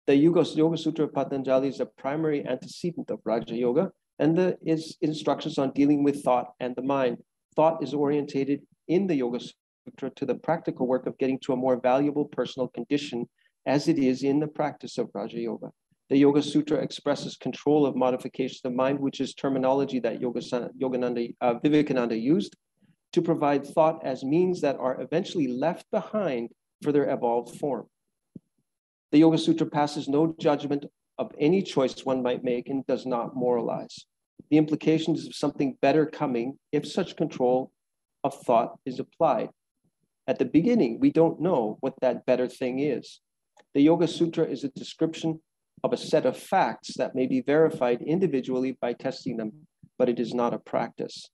The Yoga, Sutra of Patanjali is a primary antecedent of Raja Yoga and the, its instructions on dealing with thought and the mind. Thought is orientated in the Yoga Sutra to the practical work of getting to a more valuable personal condition as it is in the practice of Raja Yoga. The Yoga Sutra expresses control of modification of mind, which is terminology that Yoga, Yogananda, uh, Vivekananda used. to provide thought as means that are eventually left behind for their evolved form. The Yoga Sutra passes no judgment of any choice one might make and does not moralize. The implications of something better coming if such control of thought is applied. At the beginning, we don't know what that better thing is. The Yoga Sutra is a description of a set of facts that may be verified individually by testing them, but it is not a practice.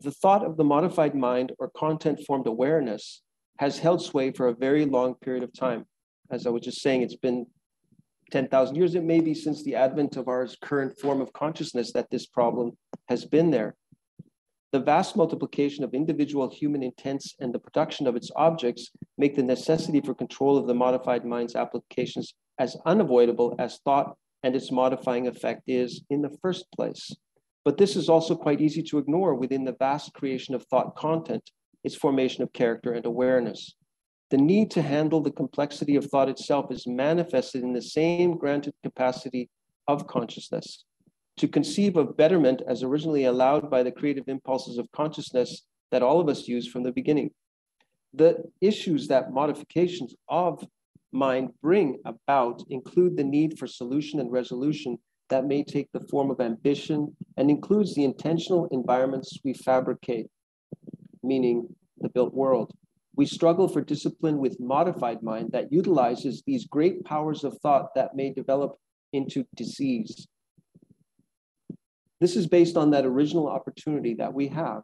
The thought of the modified mind or content formed awareness has held sway for a very long period of time. As I was just saying, it's been 10,000 years. It may be since the advent of our current form of consciousness that this problem has been there. The vast multiplication of individual human intents and the production of its objects make the necessity for control of the modified mind's applications as unavoidable as thought and its modifying effect is in the first place. But this is also quite easy to ignore within the vast creation of thought content, its formation of character and awareness. The need to handle the complexity of thought itself is manifested in the same granted capacity of consciousness to conceive of betterment as originally allowed by the creative impulses of consciousness that all of us use from the beginning. The issues that modifications of mind bring about include the need for solution and resolution that may take the form of ambition and includes the intentional environments we fabricate, meaning the built world. We struggle for discipline with modified mind that utilizes these great powers of thought that may develop into disease. This is based on that original opportunity that we have.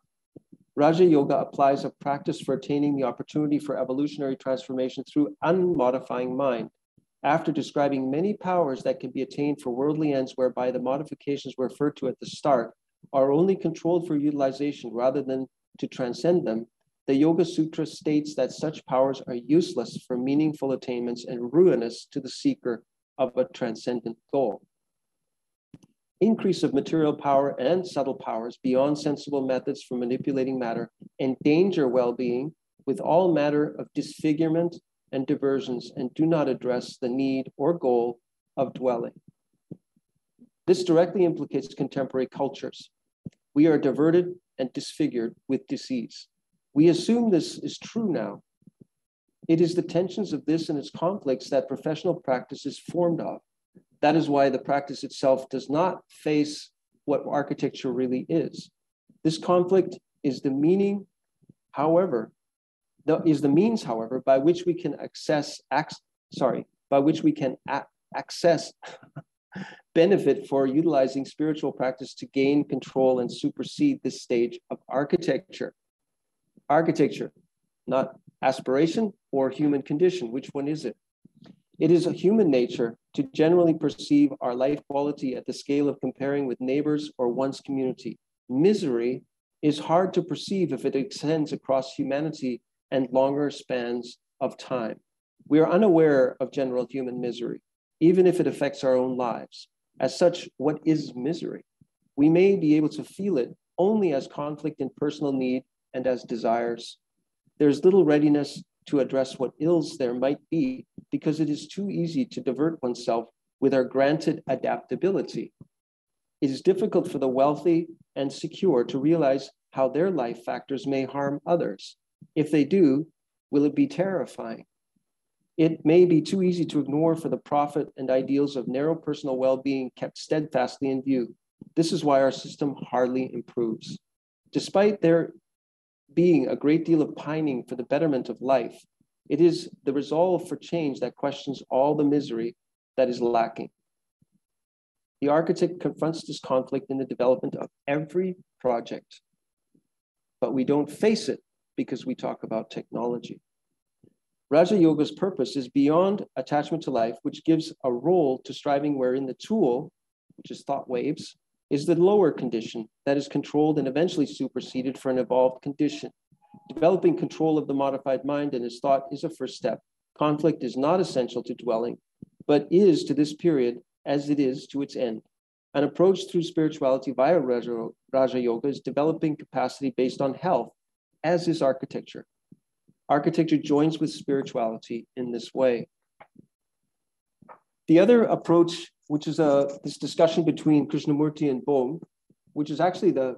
Raja Yoga applies a practice for attaining the opportunity for evolutionary transformation through unmodifying mind. After describing many powers that can be attained for worldly ends, whereby the modifications referred to at the start are only controlled for utilization rather than to transcend them, the Yoga Sutra states that such powers are useless for meaningful attainments and ruinous to the seeker of a transcendent goal increase of material power and subtle powers beyond sensible methods for manipulating matter endanger well-being with all matter of disfigurement and diversions and do not address the need or goal of dwelling. This directly implicates contemporary cultures. We are diverted and disfigured with disease. We assume this is true now. It is the tensions of this and its conflicts that professional practice is formed of. That is why the practice itself does not face what architecture really is. This conflict is the meaning, however, the, is the means, however, by which we can access, ac sorry, by which we can access benefit for utilizing spiritual practice to gain control and supersede this stage of architecture. Architecture, not aspiration or human condition. Which one is it? It is a human nature to generally perceive our life quality at the scale of comparing with neighbors or one's community. Misery is hard to perceive if it extends across humanity and longer spans of time. We are unaware of general human misery, even if it affects our own lives. As such, what is misery? We may be able to feel it only as conflict and personal need and as desires. There's little readiness to address what ills there might be because it is too easy to divert oneself with our granted adaptability. It is difficult for the wealthy and secure to realize how their life factors may harm others. If they do, will it be terrifying? It may be too easy to ignore for the profit and ideals of narrow personal well being kept steadfastly in view. This is why our system hardly improves. Despite there being a great deal of pining for the betterment of life, it is the resolve for change that questions all the misery that is lacking. The architect confronts this conflict in the development of every project, but we don't face it because we talk about technology. Raja Yoga's purpose is beyond attachment to life, which gives a role to striving wherein the tool, which is thought waves, is the lower condition that is controlled and eventually superseded for an evolved condition. Developing control of the modified mind and its thought is a first step. Conflict is not essential to dwelling, but is to this period as it is to its end. An approach through spirituality via Raja, Raja Yoga is developing capacity based on health, as is architecture. Architecture joins with spirituality in this way. The other approach, which is a, this discussion between Krishnamurti and Bohm, which is actually the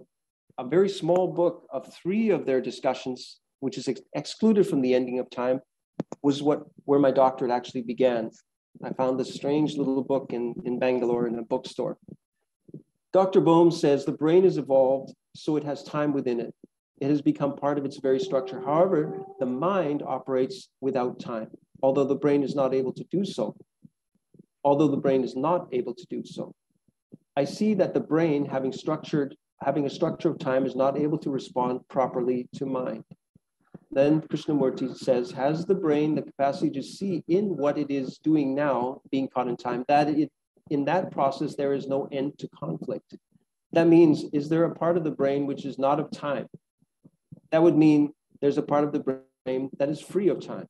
a very small book of three of their discussions, which is ex excluded from the ending of time, was what where my doctorate actually began. I found this strange little book in, in Bangalore in a bookstore. Dr. Bohm says the brain is evolved so it has time within it. It has become part of its very structure. However, the mind operates without time, although the brain is not able to do so. Although the brain is not able to do so. I see that the brain, having structured, having a structure of time, is not able to respond properly to mind. Then Krishnamurti says, has the brain the capacity to see in what it is doing now, being caught in time, that it, in that process, there is no end to conflict. That means, is there a part of the brain which is not of time? That would mean there's a part of the brain that is free of time.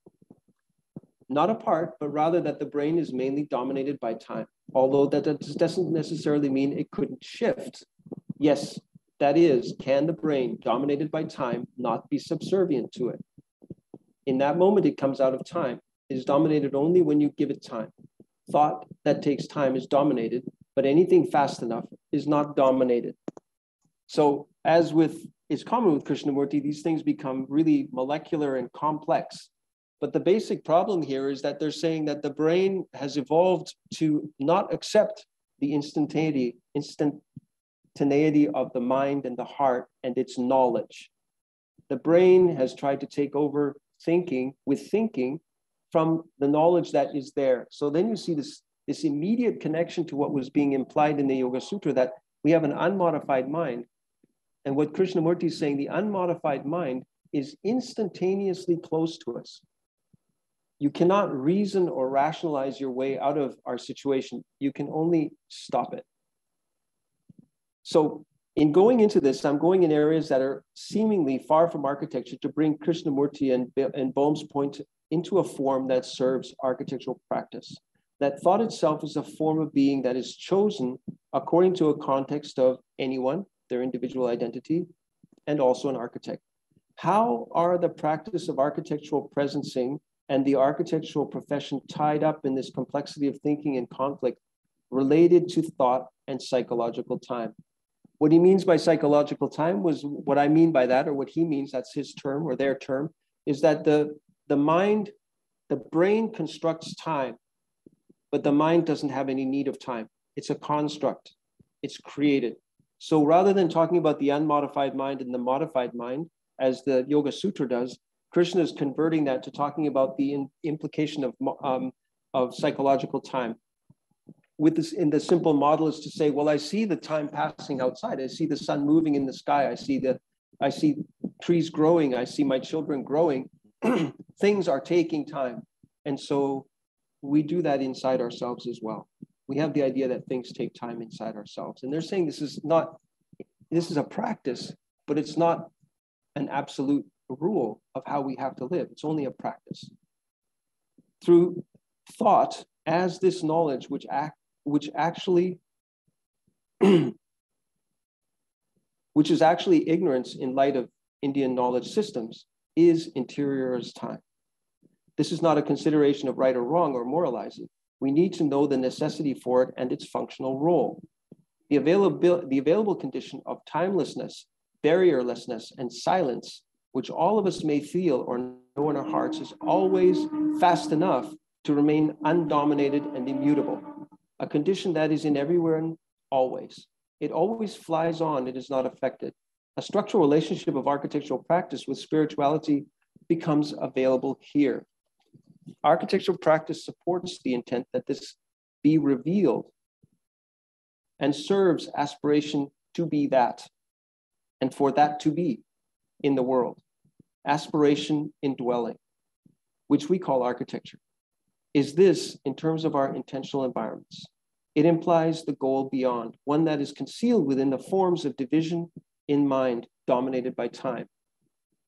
Not a part, but rather that the brain is mainly dominated by time, although that doesn't necessarily mean it couldn't shift. Yes, that is, can the brain, dominated by time, not be subservient to it? In that moment, it comes out of time. It is dominated only when you give it time. Thought that takes time is dominated, but anything fast enough is not dominated. So, as with is common with Krishnamurti, these things become really molecular and complex. But the basic problem here is that they're saying that the brain has evolved to not accept the instantaneity, instant, spontaneity of the mind and the heart and its knowledge. The brain has tried to take over thinking with thinking from the knowledge that is there. So then you see this, this immediate connection to what was being implied in the Yoga Sutra that we have an unmodified mind. And what Krishnamurti is saying, the unmodified mind is instantaneously close to us. You cannot reason or rationalize your way out of our situation. You can only stop it. So in going into this, I'm going in areas that are seemingly far from architecture to bring Krishnamurti and, and Bohm's point into a form that serves architectural practice. That thought itself is a form of being that is chosen according to a context of anyone, their individual identity, and also an architect. How are the practice of architectural presencing and the architectural profession tied up in this complexity of thinking and conflict related to thought and psychological time? What he means by psychological time was what I mean by that, or what he means, that's his term or their term, is that the, the mind, the brain constructs time, but the mind doesn't have any need of time. It's a construct, it's created. So rather than talking about the unmodified mind and the modified mind, as the Yoga Sutra does, Krishna is converting that to talking about the in, implication of, um, of psychological time with this in the simple model is to say, well, I see the time passing outside. I see the sun moving in the sky. I see the, I see trees growing. I see my children growing. Things are taking time. And so we do that inside ourselves as well. We have the idea that things take time inside ourselves. And they're saying this is not, this is a practice, but it's not an absolute rule of how we have to live. It's only a practice. Through thought as this knowledge which act which actually which is actually ignorance in light of Indian knowledge systems, is interior as time. This is not a consideration of right or wrong or moralizing. We need to know the necessity for it and its functional role. The available, the available condition of timelessness, barrierlessness, and silence, which all of us may feel or know in our hearts, is always fast enough to remain undominated and immutable a condition that is in everywhere and always. It always flies on, it is not affected. A structural relationship of architectural practice with spirituality becomes available here. Architectural practice supports the intent that this be revealed and serves aspiration to be that and for that to be in the world. Aspiration indwelling, which we call architecture is this in terms of our intentional environments. It implies the goal beyond, one that is concealed within the forms of division in mind dominated by time.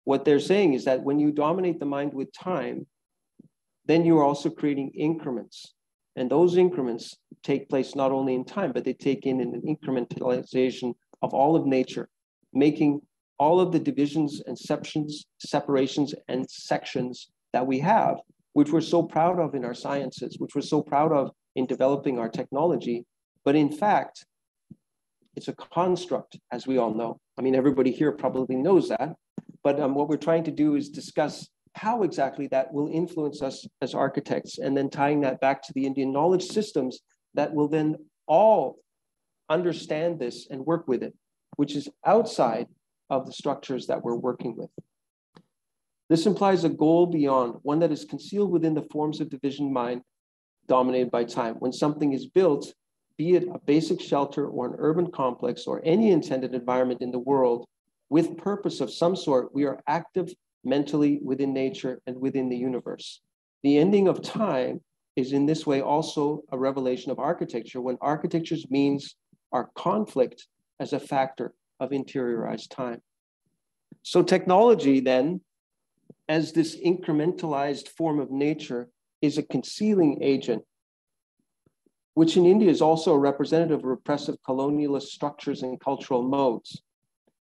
What they're saying is that when you dominate the mind with time, then you are also creating increments. And those increments take place not only in time, but they take in an incrementalization of all of nature, making all of the divisions and separations, separations and sections that we have which we're so proud of in our sciences, which we're so proud of in developing our technology. But in fact, it's a construct, as we all know. I mean, everybody here probably knows that, but um, what we're trying to do is discuss how exactly that will influence us as architects, and then tying that back to the Indian knowledge systems that will then all understand this and work with it, which is outside of the structures that we're working with. This implies a goal beyond, one that is concealed within the forms of division mind dominated by time. When something is built, be it a basic shelter or an urban complex or any intended environment in the world, with purpose of some sort, we are active mentally within nature and within the universe. The ending of time is in this way also a revelation of architecture when architecture's means are conflict as a factor of interiorized time. So technology then, as this incrementalized form of nature, is a concealing agent, which in India is also a representative of repressive colonialist structures and cultural modes.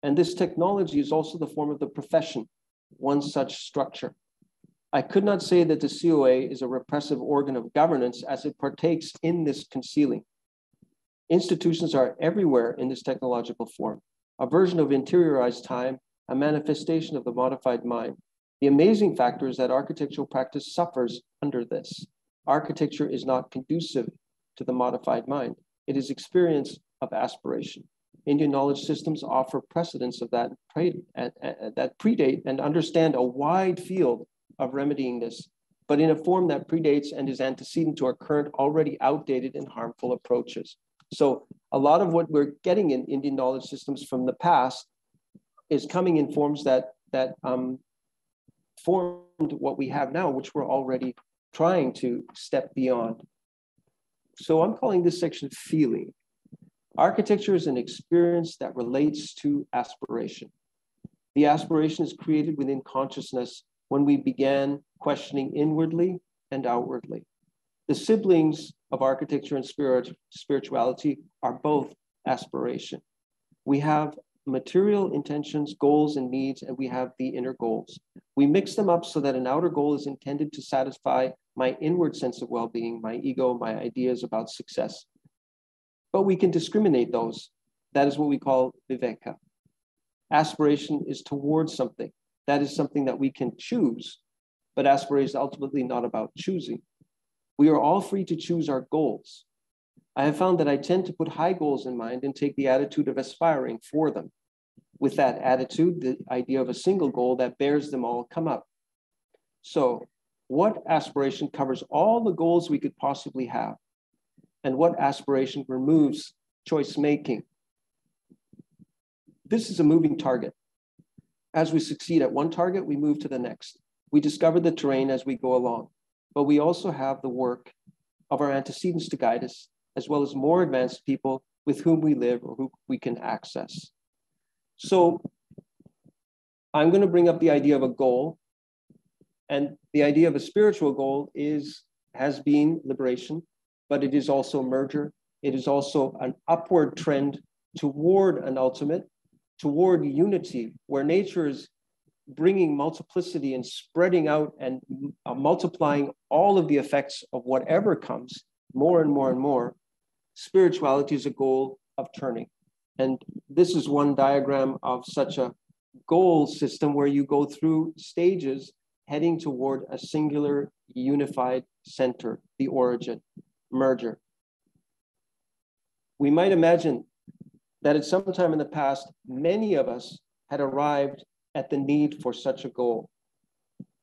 And this technology is also the form of the profession, one such structure. I could not say that the COA is a repressive organ of governance as it partakes in this concealing. Institutions are everywhere in this technological form, a version of interiorized time, a manifestation of the modified mind. The amazing factor is that architectural practice suffers under this. Architecture is not conducive to the modified mind. It is experience of aspiration. Indian knowledge systems offer precedents of that, uh, uh, that predate and understand a wide field of remedying this, but in a form that predates and is antecedent to our current already outdated and harmful approaches. So a lot of what we're getting in Indian knowledge systems from the past is coming in forms that that um, formed what we have now, which we're already trying to step beyond. So I'm calling this section feeling. Architecture is an experience that relates to aspiration. The aspiration is created within consciousness when we began questioning inwardly and outwardly. The siblings of architecture and spirit, spirituality are both aspiration. We have material intentions, goals, and needs, and we have the inner goals. We mix them up so that an outer goal is intended to satisfy my inward sense of well being, my ego, my ideas about success. But we can discriminate those. That is what we call viveka. Aspiration is towards something. That is something that we can choose, but aspiration is ultimately not about choosing. We are all free to choose our goals. I have found that I tend to put high goals in mind and take the attitude of aspiring for them. With that attitude, the idea of a single goal that bears them all come up. So, what aspiration covers all the goals we could possibly have? And what aspiration removes choice making? This is a moving target. As we succeed at one target, we move to the next. We discover the terrain as we go along, but we also have the work of our antecedents to guide us as well as more advanced people with whom we live or who we can access. So I'm going to bring up the idea of a goal. And the idea of a spiritual goal is has been liberation, but it is also merger. It is also an upward trend toward an ultimate, toward unity, where nature is bringing multiplicity and spreading out and uh, multiplying all of the effects of whatever comes more and more and more spirituality is a goal of turning. And this is one diagram of such a goal system where you go through stages heading toward a singular unified center, the origin, merger. We might imagine that at some time in the past, many of us had arrived at the need for such a goal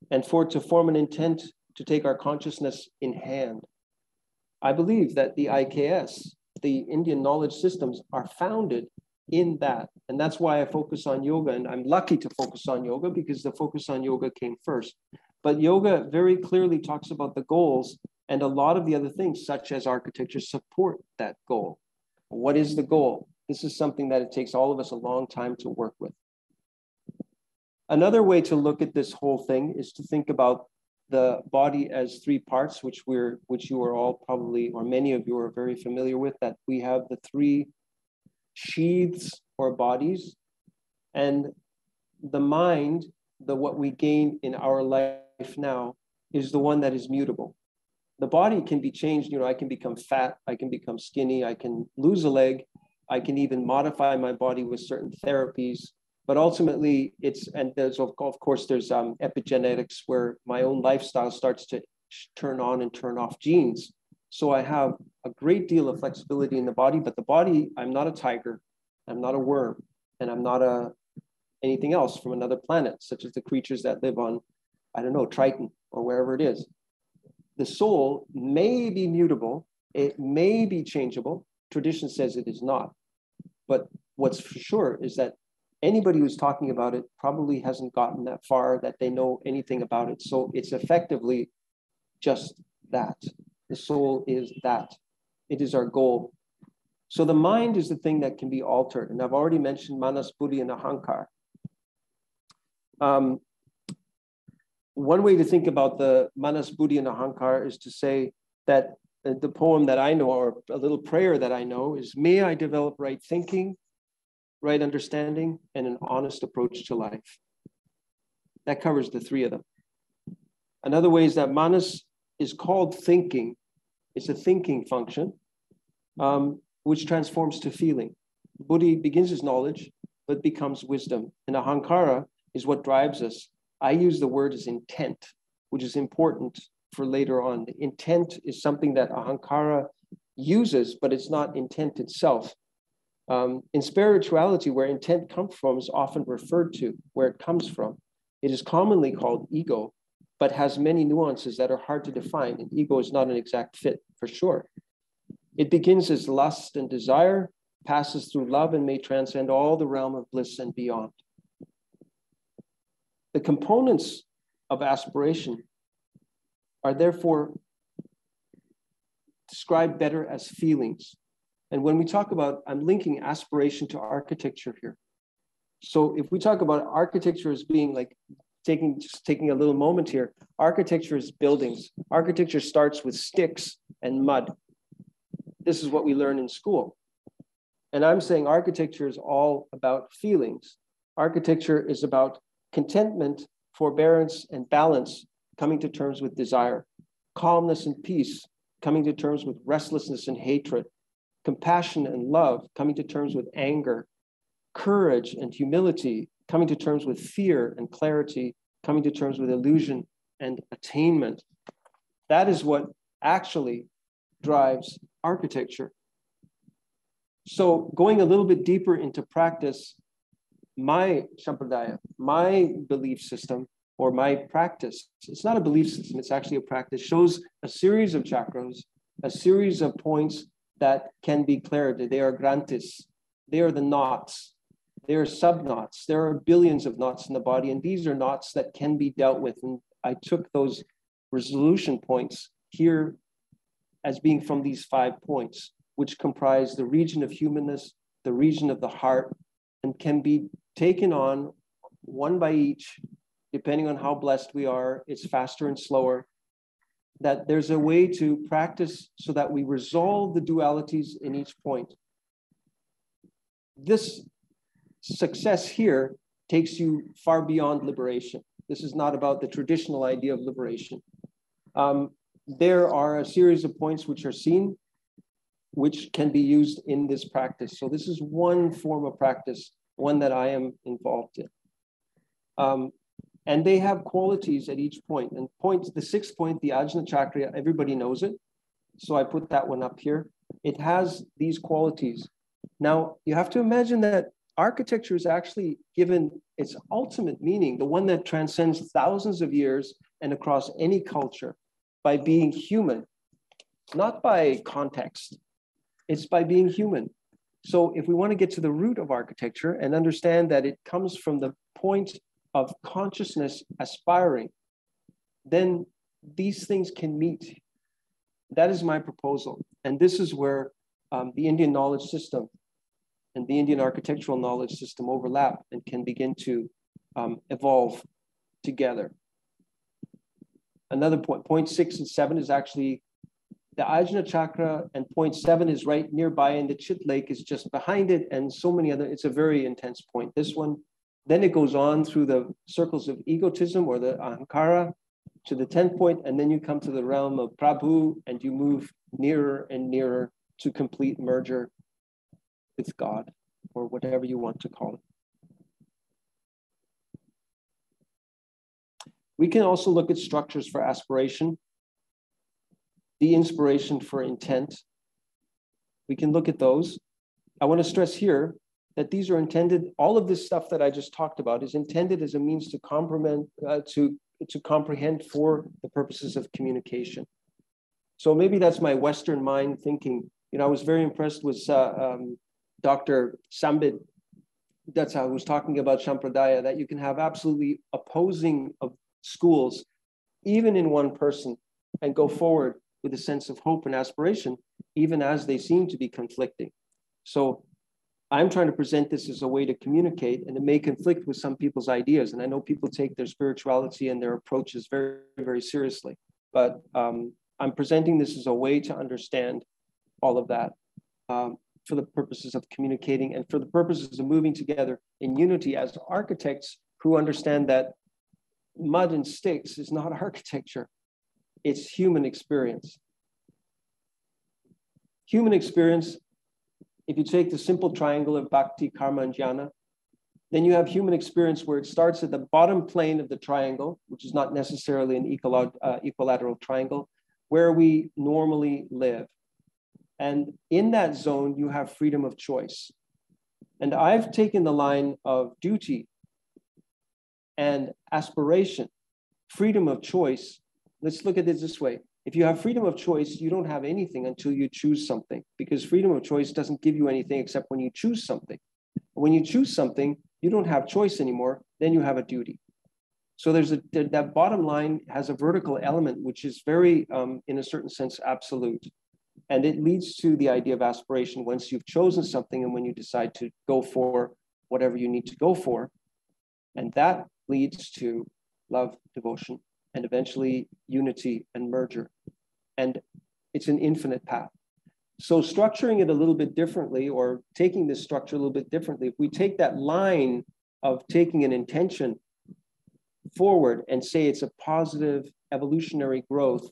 and for to form an intent to take our consciousness in hand I believe that the IKS, the Indian knowledge systems, are founded in that. And that's why I focus on yoga. And I'm lucky to focus on yoga because the focus on yoga came first. But yoga very clearly talks about the goals, and a lot of the other things, such as architecture, support that goal. What is the goal? This is something that it takes all of us a long time to work with. Another way to look at this whole thing is to think about the body as three parts, which we're which you are all probably or many of you are very familiar with. That we have the three sheaths or bodies, and the mind, the what we gain in our life now, is the one that is mutable. The body can be changed. You know, I can become fat, I can become skinny, I can lose a leg, I can even modify my body with certain therapies. But ultimately, it's, and there's, of course, there's um, epigenetics where my own lifestyle starts to turn on and turn off genes. So I have a great deal of flexibility in the body, but the body, I'm not a tiger, I'm not a worm, and I'm not a anything else from another planet, such as the creatures that live on, I don't know, Triton or wherever it is. The soul may be mutable, it may be changeable. Tradition says it is not. But what's for sure is that anybody who's talking about it probably hasn't gotten that far that they know anything about it. So it's effectively just that. The soul is that. It is our goal. So the mind is the thing that can be altered. And I've already mentioned manas, buddhi, and ahankar. Um, one way to think about the manas, buddhi, and ahankar is to say that the poem that I know, or a little prayer that I know, is May I develop right thinking, right understanding, and an honest approach to life. That covers the three of them. Another way is that manas is called thinking. It's a thinking function, um, which transforms to feeling. Buddhi begins as knowledge, but becomes wisdom. And ahankara is what drives us. I use the word as intent, which is important for later on. The intent is something that ahankara uses, but it's not intent itself. Um, in spirituality, where intent comes from is often referred to, where it comes from. It is commonly called ego, but has many nuances that are hard to define. And ego is not an exact fit for sure. It begins as lust and desire, passes through love, and may transcend all the realm of bliss and beyond. The components of aspiration are therefore described better as feelings. And when we talk about, I'm linking aspiration to architecture here. So if we talk about architecture as being like taking just taking a little moment here, architecture is buildings. Architecture starts with sticks and mud. This is what we learn in school. And I'm saying architecture is all about feelings. Architecture is about contentment, forbearance, and balance coming to terms with desire, calmness and peace, coming to terms with restlessness and hatred, compassion and love, coming to terms with anger, courage and humility, coming to terms with fear and clarity, coming to terms with illusion and attainment. That is what actually drives architecture. So, going a little bit deeper into practice, my sampradaya, my belief system, or my practice. It's not a belief system, it's actually a practice, shows a series of chakras, a series of points that can be cleared. They are grantis, they are the knots, they are sub knots. There are billions of knots in the body, and these are knots that can be dealt with. And I took those resolution points here as being from these five points, which comprise the region of humanness, the region of the heart, and can be taken on one by each depending on how blessed we are, it's faster and slower. That there's a way to practice so that we resolve the dualities in each point. This success here takes you far beyond liberation. This is not about the traditional idea of liberation. Um, there are a series of points which are seen, which can be used in this practice. So this is one form of practice, one that I am involved in. Um, and they have qualities at each point. And point, the sixth point, the Ajna Chakra, everybody knows it. So I put that one up here. It has these qualities. Now, you have to imagine that architecture is actually given its ultimate meaning, the one that transcends thousands of years and across any culture by being human, not by context. It's by being human. So if we want to get to the root of architecture and understand that it comes from the point of consciousness aspiring, then these things can meet. That is my proposal. And this is where um, the Indian knowledge system and the Indian architectural knowledge system overlap and can begin to um, evolve together. Another point, point six and seven is actually the Ajna chakra and point seven is right nearby and the Chit Lake is just behind it and so many other, it's a very intense point. This one then it goes on through the circles of egotism or the ahankara to the 10th point, and then you come to the realm of prabhu and you move nearer and nearer to complete merger. with God, or whatever you want to call it. We can also look at structures for aspiration, the inspiration for intent. We can look at those. I want to stress here that these are intended, all of this stuff that I just talked about is intended as a means to comprehend, uh, to, to comprehend for the purposes of communication. So maybe that's my Western mind thinking. You know, I was very impressed with uh, um, Dr. Sambit. That's how I was talking about Sampradaya, that you can have absolutely opposing of schools, even in one person, and go forward with a sense of hope and aspiration, even as they seem to be conflicting. So I'm trying to present this as a way to communicate, and it may conflict with some people's ideas. And I know people take their spirituality and their approaches very, very seriously. But um, I'm presenting this as a way to understand all of that um, for the purposes of communicating and for the purposes of moving together in unity as architects who understand that mud and sticks is not architecture, it's human experience. Human experience, if you take the simple triangle of bhakti, karma, and jnana, then you have human experience where it starts at the bottom plane of the triangle, which is not necessarily an uh, equilateral triangle, where we normally live. And in that zone, you have freedom of choice. And I've taken the line of duty and aspiration, freedom of choice. Let's look at it this way. If you have freedom of choice, you don't have anything until you choose something because freedom of choice doesn't give you anything except when you choose something. When you choose something, you don't have choice anymore, then you have a duty. So there's a that bottom line has a vertical element, which is very, um, in a certain sense, absolute. And it leads to the idea of aspiration once you've chosen something and when you decide to go for whatever you need to go for. And that leads to love, devotion, and eventually unity and merger. And it's an infinite path. So, structuring it a little bit differently, or taking this structure a little bit differently, if we take that line of taking an intention forward and say it's a positive evolutionary growth,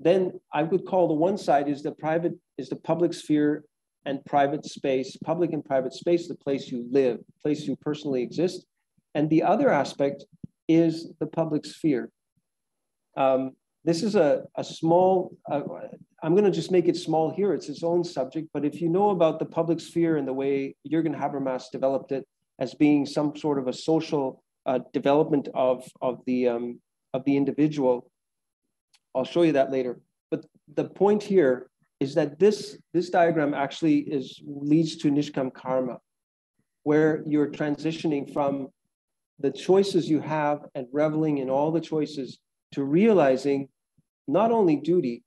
then I would call the one side is the private, is the public sphere and private space, public and private space, the place you live, place you personally exist, and the other aspect is the public sphere. Um, this is a, a small, uh, I'm going to just make it small here. It's its own subject. But if you know about the public sphere and the way Jürgen Habermas developed it as being some sort of a social uh, development of, of, the, um, of the individual, I'll show you that later. But the point here is that this, this diagram actually is, leads to Nishkam Karma, where you're transitioning from the choices you have and reveling in all the choices to realizing not only duty,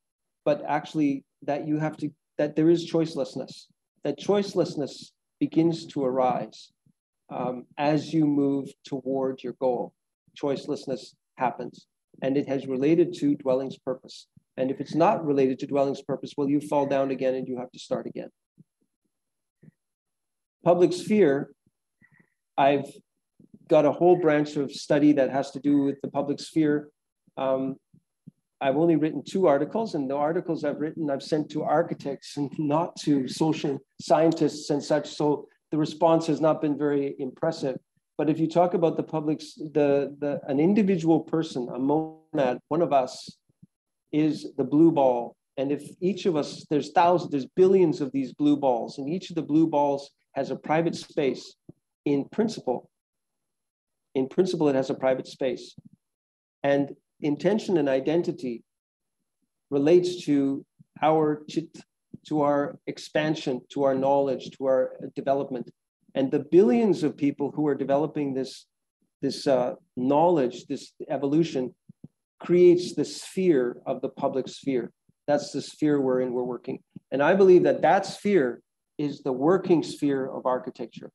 but actually that you have to, that there is choicelessness, that choicelessness begins to arise um, as you move toward your goal. Choicelessness happens and it has related to dwelling's purpose. And if it's not related to dwelling's purpose, well, you fall down again and you have to start again. Public sphere, I've got a whole branch of study that has to do with the public sphere. Um, I've only written two articles, and the articles I've written I've sent to architects and not to social scientists and such. So the response has not been very impressive. But if you talk about the public, the, the an individual person, a monad, one of us, is the blue ball. And if each of us, there's thousands, there's billions of these blue balls, and each of the blue balls has a private space in principle in principle, it has a private space. And intention and identity relates to our chit, to our expansion, to our knowledge, to our development. And the billions of people who are developing this, this uh, knowledge, this evolution, creates the sphere of the public sphere. That's the sphere we're in, we're working. And I believe that that sphere is the working sphere of architecture.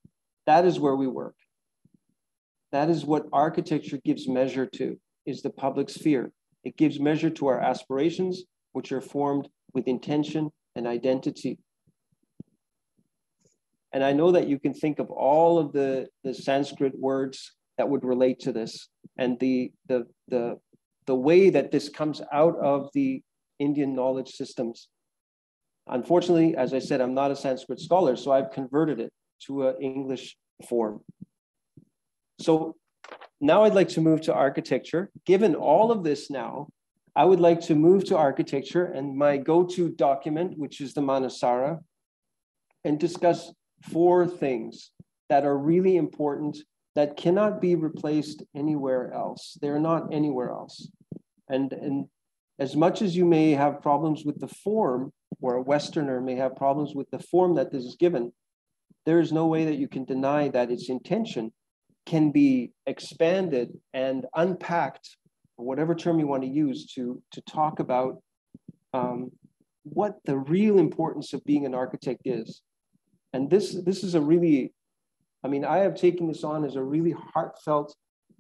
That is where we work. That is what architecture gives measure to, is the public sphere. It gives measure to our aspirations, which are formed with intention and identity. And I know that you can think of all of the, the Sanskrit words that would relate to this and the, the, the, the way that this comes out of the Indian knowledge systems. unfortunately, as I said, I'm not a Sanskrit scholar, so I've converted it to an English form. So now I'd like to move to architecture. Given all of this now, I would like to move to architecture and my go-to document, which is the Manasara, and discuss four things that are really important that cannot be replaced anywhere else. They're not anywhere else. And, and as much as you may have problems with the form, or a Westerner may have problems with the form that this is given, there is no way that you can deny that its intention can be expanded and unpacked, whatever term you want to use, to, to talk about um, what the real importance of being an architect is. And this, this is a really, I mean, I have taken this on as a really heartfelt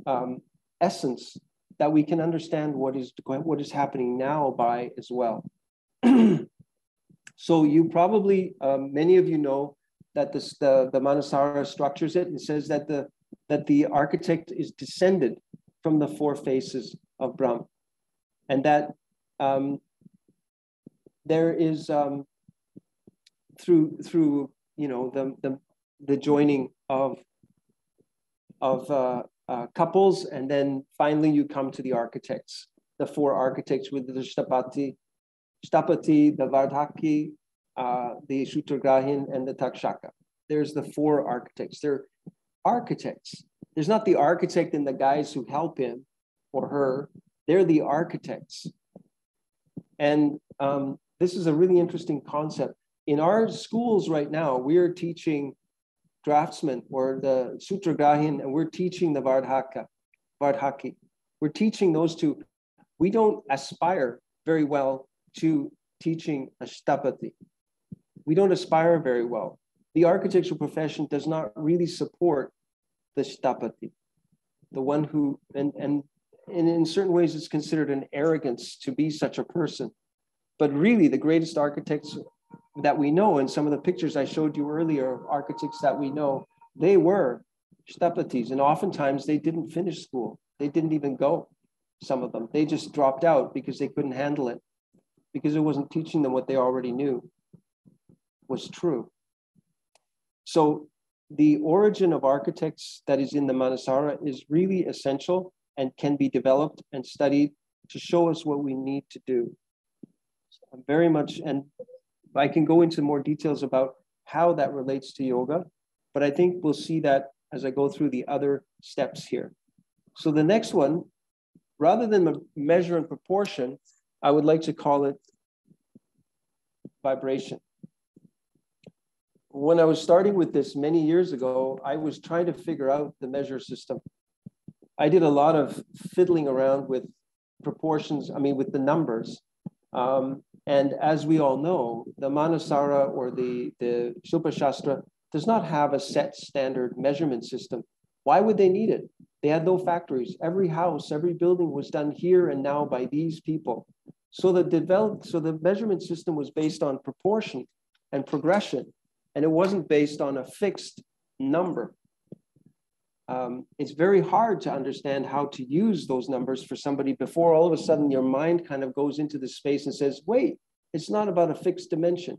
um, essence that we can understand what is, what is happening now by as well. so you probably, um, many of you know that this, the, the Manasara structures it and says that the, that the architect is descended from the four faces of Brahma, And that um, there is um, through, through you know, the, the, the joining of, of uh, uh, couples, and then finally you come to the architects, the four architects with the Shtapati, Shtapati, the Vardhaki, uh, the Shutragrahin, and the Takshaka. There's the four architects. They're architects. There's not the architect and the guys who help him or her. They're the architects. And um, this is a really interesting concept. In our schools right now, we're teaching draftsmen or the Sutragrahin, and we're teaching the Vardhaka, Vardhaki. We're teaching those two. We don't aspire very well to teaching Ashtapati. We don't aspire very well. The architectural profession does not really support the Shtapati, the one who, and, and, and in certain ways, it's considered an arrogance to be such a person. But really, the greatest architects that we know, and some of the pictures I showed you earlier, of architects that we know, they were Shtapatis, and oftentimes they didn't finish school. They didn't even go, some of them. They just dropped out because they couldn't handle it, because it wasn't teaching them what they already knew was true. So the origin of architects that is in the Manasara is really essential and can be developed and studied to show us what we need to do. So I'm very much, and I can go into more details about how that relates to yoga, but I think we'll see that as I go through the other steps here. So the next one, rather than measure and proportion, I would like to call it vibration. When I was starting with this many years ago, I was trying to figure out the measure system. I did a lot of fiddling around with proportions, I mean, with the numbers. Um, and as we all know, the Manasara or the, the Shilpa Shastra does not have a set standard measurement system. Why would they need it? They had no factories. Every house, every building was done here and now by these people. So the develop, so the measurement system was based on proportion and progression, and it wasn't based on a fixed number um, it's very hard to understand how to use those numbers for somebody before all of a sudden your mind kind of goes into the space and says, wait, it's not about a fixed dimension.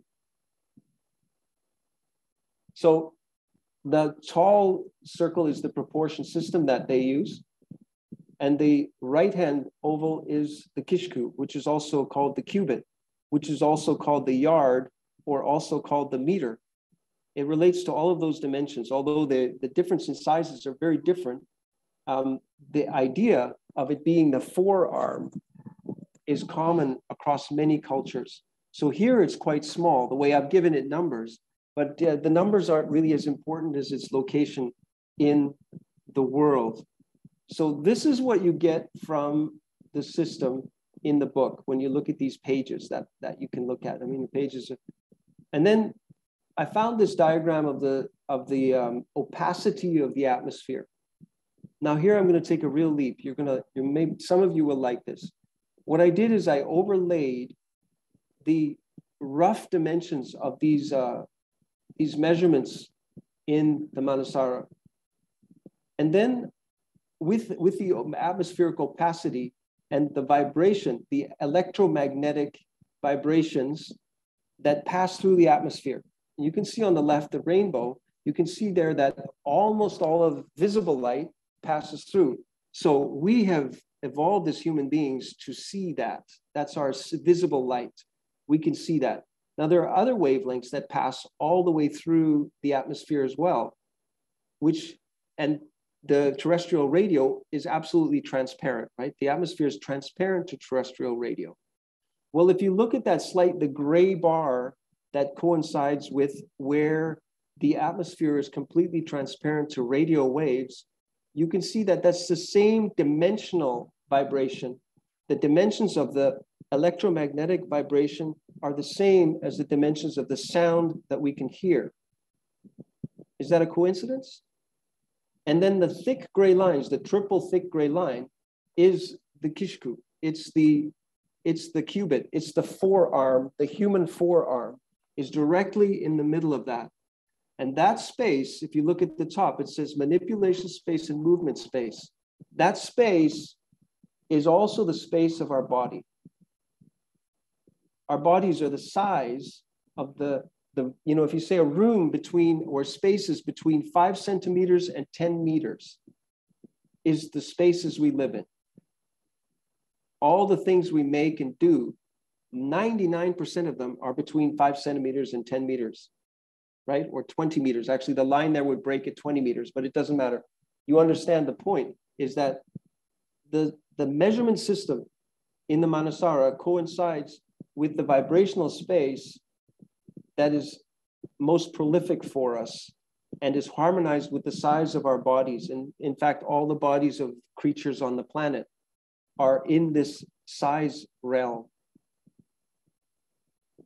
So the tall circle is the proportion system that they use. And the right-hand oval is the kishku, which is also called the cubit, which is also called the yard, or also called the meter it relates to all of those dimensions. Although the, the difference in sizes are very different, um, the idea of it being the forearm is common across many cultures. So here it's quite small, the way I've given it numbers, but uh, the numbers aren't really as important as its location in the world. So this is what you get from the system in the book when you look at these pages that, that you can look at. I mean, the pages, are, and then I found this diagram of the, of the um, opacity of the atmosphere. Now here I'm gonna take a real leap. You're gonna, you may, some of you will like this. What I did is I overlaid the rough dimensions of these, uh, these measurements in the Manasara. And then with, with the atmospheric opacity and the vibration, the electromagnetic vibrations that pass through the atmosphere. You can see on the left the rainbow. You can see there that almost all of visible light passes through. So we have evolved as human beings to see that. That's our visible light. We can see that. Now, there are other wavelengths that pass all the way through the atmosphere as well, which, and the terrestrial radio is absolutely transparent, right? The atmosphere is transparent to terrestrial radio. Well, if you look at that slight, the gray bar that coincides with where the atmosphere is completely transparent to radio waves, you can see that that's the same dimensional vibration. The dimensions of the electromagnetic vibration are the same as the dimensions of the sound that we can hear. Is that a coincidence? And then the thick gray lines, the triple thick gray line, is the kishku. It's the it's the cubit. It's the forearm. The human forearm is directly in the middle of that. And that space, if you look at the top, it says manipulation space and movement space. That space is also the space of our body. Our bodies are the size of the, the, you know, if you say a room between or spaces between five centimeters and 10 meters is the spaces we live in. All the things we make and do, 99% of them are between five centimeters and 10 meters, right? Or 20 meters. Actually, the line there would break at 20 meters, but it doesn't matter. You understand the point is that the, the measurement system in the Manasara coincides with the vibrational space that is most prolific for us and is harmonized with the size of our bodies. And in fact, all the bodies of creatures on the planet are in this size realm.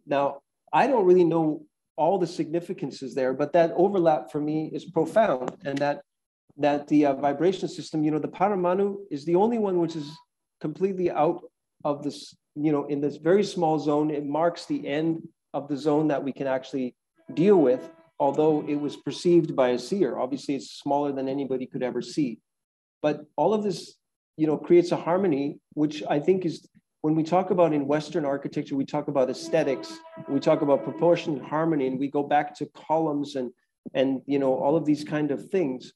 Now, I don't really know all the significances there, but that overlap for me is profound. And that that the uh, vibration system, you know, the Paramanu is the only one which is completely out of this, you know, in this very small zone. It marks the end of the zone that we can actually deal with, although it was perceived by a seer. Obviously, it's smaller than anybody could ever see. But all of this, you know, creates a harmony, which I think is when we talk about in Western architecture, we talk about aesthetics, we talk about proportion and harmony, and we go back to columns and and you know all of these kind of things.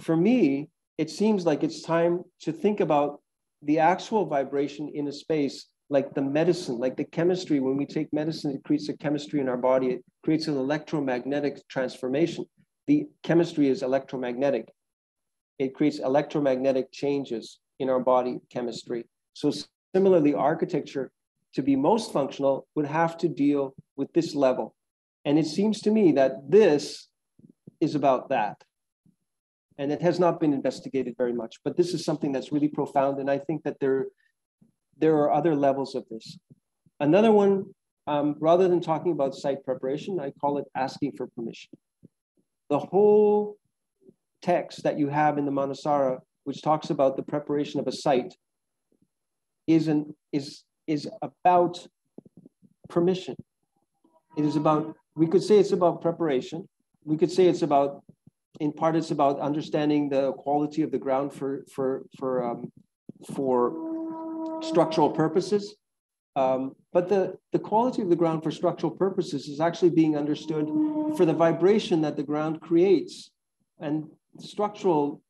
For me, it seems like it's time to think about the actual vibration in a space like the medicine, like the chemistry. When we take medicine, it creates a chemistry in our body. It creates an electromagnetic transformation. The chemistry is electromagnetic. It creates electromagnetic changes in our body chemistry. So similarly, architecture to be most functional would have to deal with this level. And it seems to me that this is about that and it has not been investigated very much. But this is something that's really profound, and I think that there, there are other levels of this. Another one, um, rather than talking about site preparation, I call it asking for permission. The whole text that you have in the Manasara, which talks about the preparation of a site, is, an, is, is about permission. It is about, we could say it's about preparation. We could say it's about in part, it's about understanding the quality of the ground for for for um, for structural purposes. Um, but the, the quality of the ground for structural purposes is actually being understood for the vibration that the ground creates and structural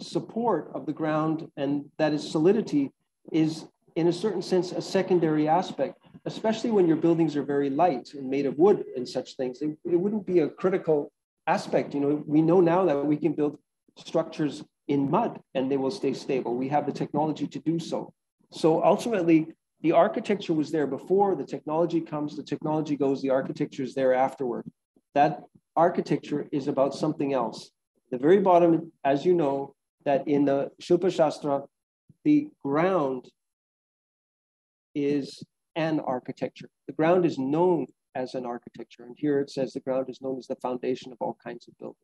support of the ground and that is solidity is in a certain sense a secondary aspect especially when your buildings are very light and made of wood and such things it, it wouldn't be a critical aspect. You know, we know now that we can build structures in mud and they will stay stable. We have the technology to do so. So ultimately, the architecture was there before, the technology comes, the technology goes, the architecture is there afterward. That architecture is about something else. The very bottom, as you know, that in the Shilpa Shastra, the ground is an architecture. The ground is known as an architecture. And here it says the ground is known as the foundation of all kinds of buildings.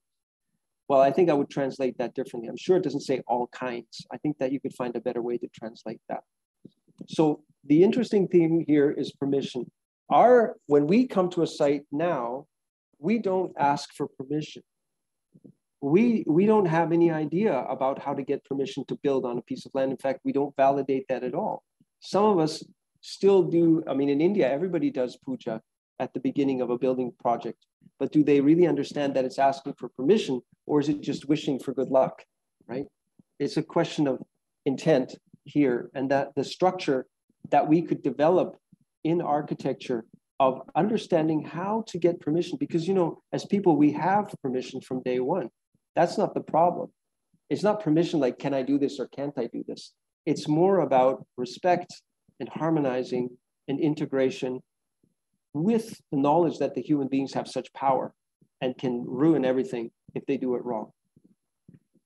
Well, I think I would translate that differently. I'm sure it doesn't say all kinds. I think that you could find a better way to translate that. So the interesting thing here is permission. Our, when we come to a site now, we don't ask for permission. We, we don't have any idea about how to get permission to build on a piece of land. In fact, we don't validate that at all. Some of us still do, I mean, in India, everybody does puja at the beginning of a building project. But do they really understand that it's asking for permission or is it just wishing for good luck, right? It's a question of intent here and that the structure that we could develop in architecture of understanding how to get permission because you know as people we have permission from day one that's not the problem it's not permission like can i do this or can't i do this it's more about respect and harmonizing and integration with the knowledge that the human beings have such power and can ruin everything if they do it wrong.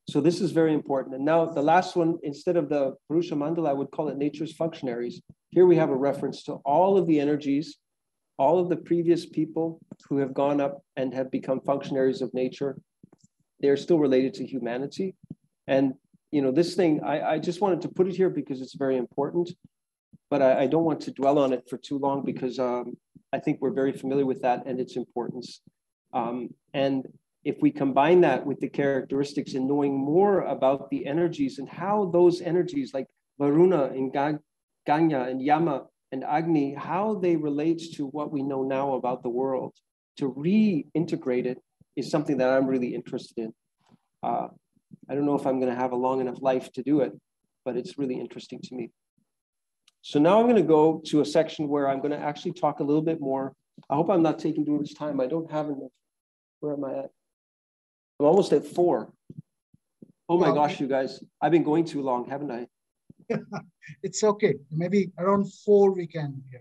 So this is very important. And now the last one, instead of the Purusha Mandala, I would call it nature's functionaries. Here we have a reference to all of the energies, all of the previous people who have gone up and have become functionaries of nature. They're still related to humanity. And you know, this thing, I, I just wanted to put it here because it's very important, but I, I don't want to dwell on it for too long because um, I think we're very familiar with that and its importance. Um, and if we combine that with the characteristics and knowing more about the energies and how those energies like Varuna and Ganya and Yama and Agni, how they relate to what we know now about the world, to reintegrate it is something that I'm really interested in. Uh, I don't know if I'm going to have a long enough life to do it, but it's really interesting to me. So now I'm going to go to a section where I'm going to actually talk a little bit more. I hope I'm not taking too much time. I don't have enough. Where am I at? I'm almost at four. Oh my gosh, you guys. I've been going too long, haven't I? it's okay. Maybe around four we can. Yeah.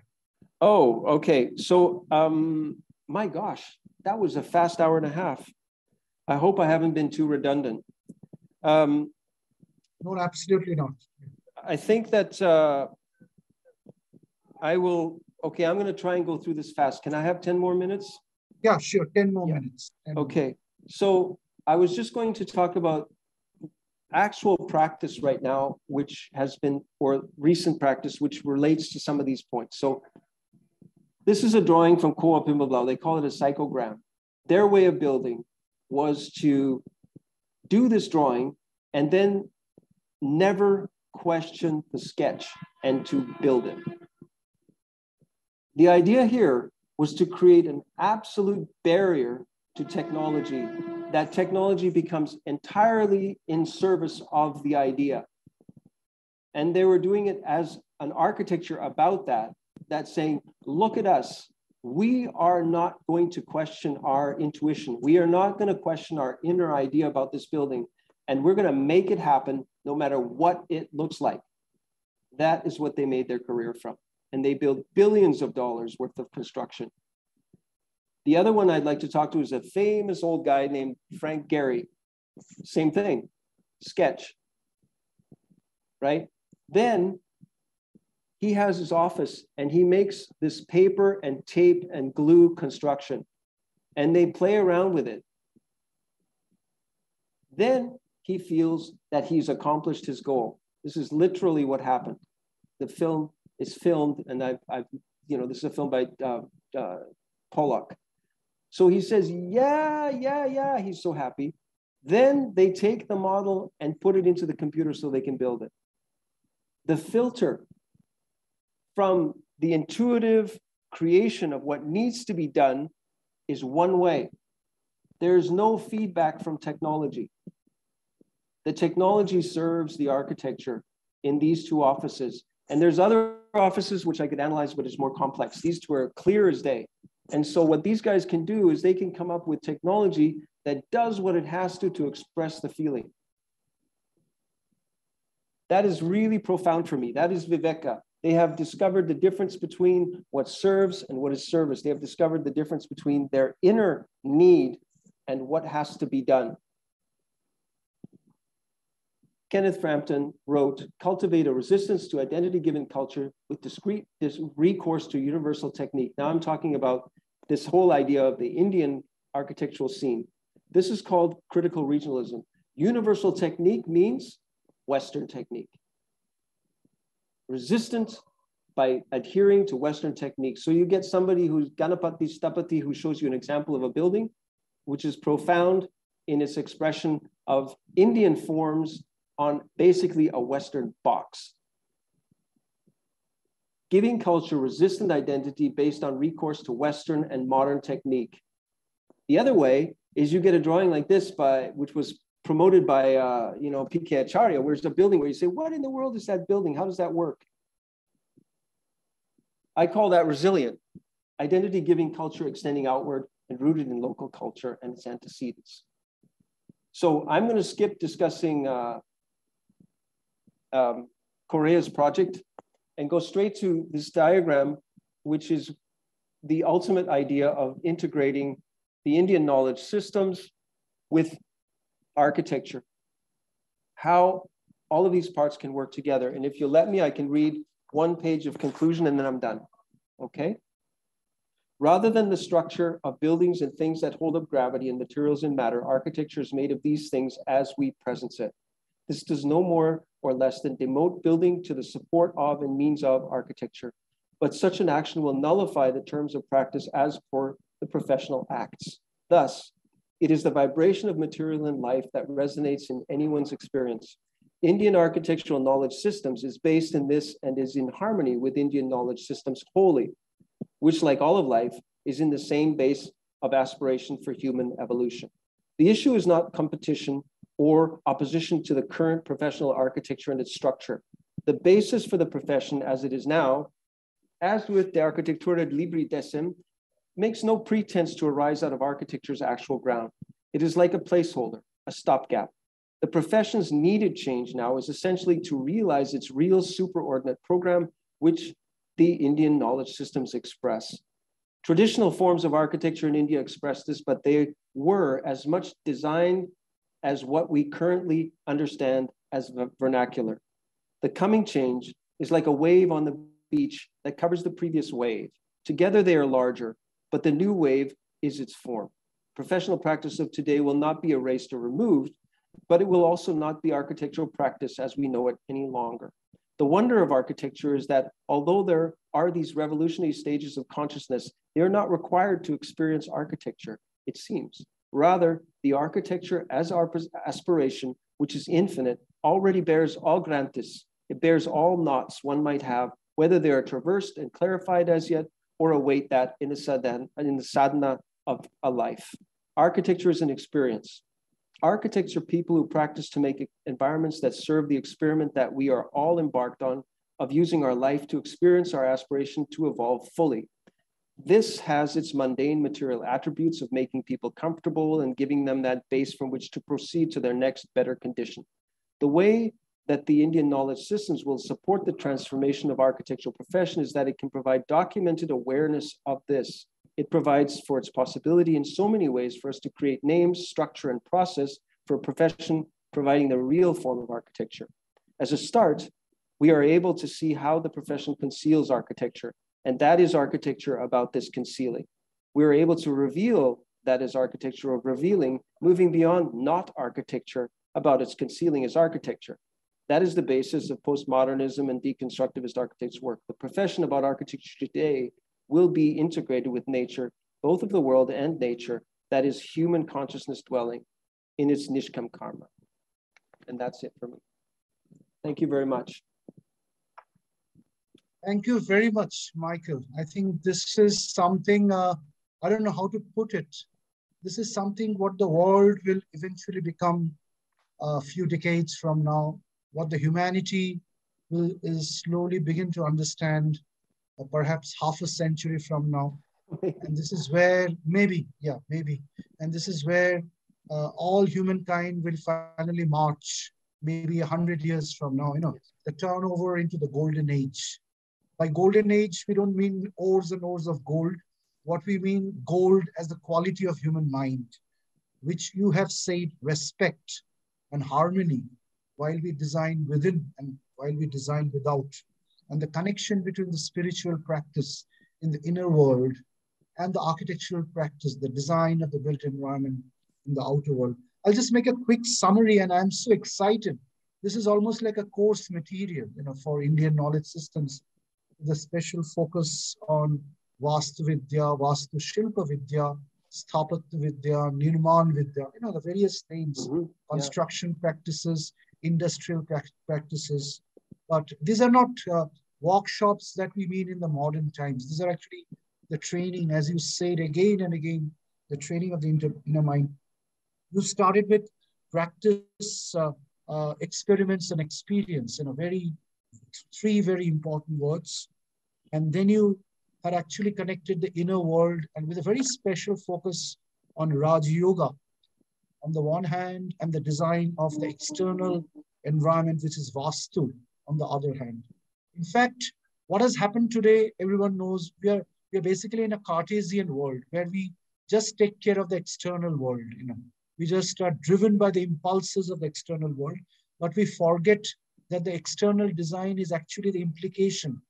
Oh, okay. So, um, my gosh, that was a fast hour and a half. I hope I haven't been too redundant. Um, no, absolutely not. I think that uh, I will, okay, I'm going to try and go through this fast. Can I have 10 more minutes? Yeah, sure. 10 more yeah. minutes. 10 okay. So I was just going to talk about actual practice right now, which has been, or recent practice, which relates to some of these points. So this is a drawing from Coop Himmelblau. They call it a psychogram. Their way of building was to do this drawing and then never question the sketch and to build it. The idea here was to create an absolute barrier to technology, that technology becomes entirely in service of the idea. And they were doing it as an architecture about that, that saying, look at us. We are not going to question our intuition. We are not going to question our inner idea about this building. And we're going to make it happen no matter what it looks like. That is what they made their career from and they build billions of dollars worth of construction. The other one I'd like to talk to is a famous old guy named Frank Gehry. Same thing, sketch, right? Then he has his office and he makes this paper and tape and glue construction and they play around with it. Then he feels that he's accomplished his goal. This is literally what happened. The film is filmed, and I've, I've you know, this is a film by uh, uh, Pollack. So he says, yeah, yeah, yeah, he's so happy. Then they take the model and put it into the computer so they can build it. The filter from the intuitive creation of what needs to be done is one way. There's no feedback from technology. The technology serves the architecture in these two offices and there's other offices which I could analyze, but it's more complex. These two are clear as day. And so what these guys can do is they can come up with technology that does what it has to to express the feeling. That is really profound for me. That is Viveka. They have discovered the difference between what serves and what is service. They have discovered the difference between their inner need and what has to be done. Kenneth Frampton wrote, cultivate a resistance to identity given culture with discrete this recourse to universal technique. Now I'm talking about this whole idea of the Indian architectural scene. This is called critical regionalism. Universal technique means Western technique. Resistance by adhering to Western technique. So you get somebody who's Ganapati Sthapati who shows you an example of a building, which is profound in its expression of Indian forms on basically a Western box. giving culture resistant identity based on recourse to Western and modern technique. The other way is you get a drawing like this by, which was promoted by, uh, you know, P.K. Acharya, where it's a building where you say, what in the world is that building? How does that work? I call that resilient. Identity giving culture extending outward and rooted in local culture and its antecedents. So I'm going to skip discussing uh, um, Correa's project and go straight to this diagram, which is the ultimate idea of integrating the Indian knowledge systems with architecture. How all of these parts can work together. And if you let me, I can read one page of conclusion and then I'm done, okay? Rather than the structure of buildings and things that hold up gravity and materials and matter, architecture is made of these things as we present it. This does no more or less than demote building to the support of and means of architecture. But such an action will nullify the terms of practice as for the professional acts. Thus, it is the vibration of material and life that resonates in anyone's experience. Indian architectural knowledge systems is based in this and is in harmony with Indian knowledge systems wholly, which, like all of life, is in the same base of aspiration for human evolution. The issue is not competition or opposition to the current professional architecture and its structure. The basis for the profession as it is now, as with the Architectura Libri Decem, makes no pretense to arise out of architecture's actual ground. It is like a placeholder, a stopgap. The profession's needed change now is essentially to realize its real superordinate program, which the Indian knowledge systems express. Traditional forms of architecture in India express this, but they were as much designed as what we currently understand as vernacular. The coming change is like a wave on the beach that covers the previous wave. Together they are larger, but the new wave is its form. Professional practice of today will not be erased or removed, but it will also not be architectural practice as we know it any longer. The wonder of architecture is that although there are these revolutionary stages of consciousness, they are not required to experience architecture, it seems. Rather, the architecture as our aspiration, which is infinite, already bears all grantis. It bears all knots one might have, whether they are traversed and clarified as yet, or await that in the sadhana, in the sadhana of a life. Architecture is an experience. Architects are people who practice to make environments that serve the experiment that we are all embarked on of using our life to experience our aspiration to evolve fully. This has its mundane material attributes of making people comfortable and giving them that base from which to proceed to their next better condition. The way that the Indian knowledge systems will support the transformation of architectural profession is that it can provide documented awareness of this. It provides for its possibility in so many ways for us to create names, structure, and process for a profession providing the real form of architecture. As a start, we are able to see how the profession conceals architecture, and that is architecture about this concealing. We are able to reveal that is architecture of revealing, moving beyond not architecture about its concealing as architecture. That is the basis of postmodernism and deconstructivist architects' work. The profession about architecture today will be integrated with nature, both of the world and nature, that is human consciousness dwelling in its Nishkam karma. And that's it for me. Thank you very much. Thank you very much, Michael. I think this is something, uh, I don't know how to put it. This is something what the world will eventually become a few decades from now what the humanity will is slowly begin to understand uh, perhaps half a century from now. and this is where maybe, yeah, maybe. And this is where uh, all humankind will finally march maybe a hundred years from now, you know, the turnover into the golden age. By golden age, we don't mean ores and ores of gold. What we mean gold as the quality of human mind, which you have said respect and harmony while we design within and while we design without. And the connection between the spiritual practice in the inner world and the architectural practice, the design of the built environment in the outer world. I'll just make a quick summary and I'm so excited. This is almost like a course material, you know, for Indian knowledge systems, the special focus on Vastu Vidya, Vastu Shilpa Vidya, Sthapatya Vidya, Nirman Vidya, you know, the various names, mm -hmm. construction yeah. practices, industrial practices. But these are not uh, workshops that we mean in the modern times. These are actually the training, as you said again and again, the training of the inner mind. You started with practice, uh, uh, experiments, and experience, in a very three very important words. And then you had actually connected the inner world and with a very special focus on Raj Yoga on the one hand, and the design of the external environment, which is Vastu on the other hand. In fact, what has happened today, everyone knows we are, we are basically in a Cartesian world where we just take care of the external world. You know, we just are driven by the impulses of the external world, but we forget that the external design is actually the implication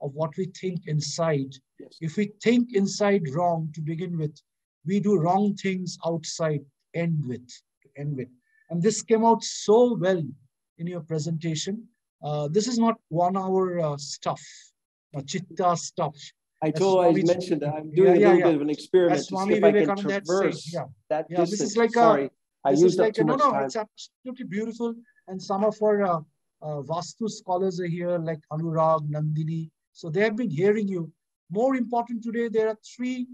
of what we think inside. Yes. If we think inside wrong to begin with, we do wrong things outside end with. End with. And this came out so well in your presentation. Uh, this is not one hour uh, stuff, uh, chitta stuff. I told I mentioned that I'm doing yeah, a little yeah, bit of an experiment to see if I can traverse yeah. that yeah, distance. This is like Sorry, a, I used like up too a, much no, no, time. it's absolutely beautiful. And some of our uh, Vastu scholars are here, like Anurag, Nandini. So they have been hearing you. More important today, there are three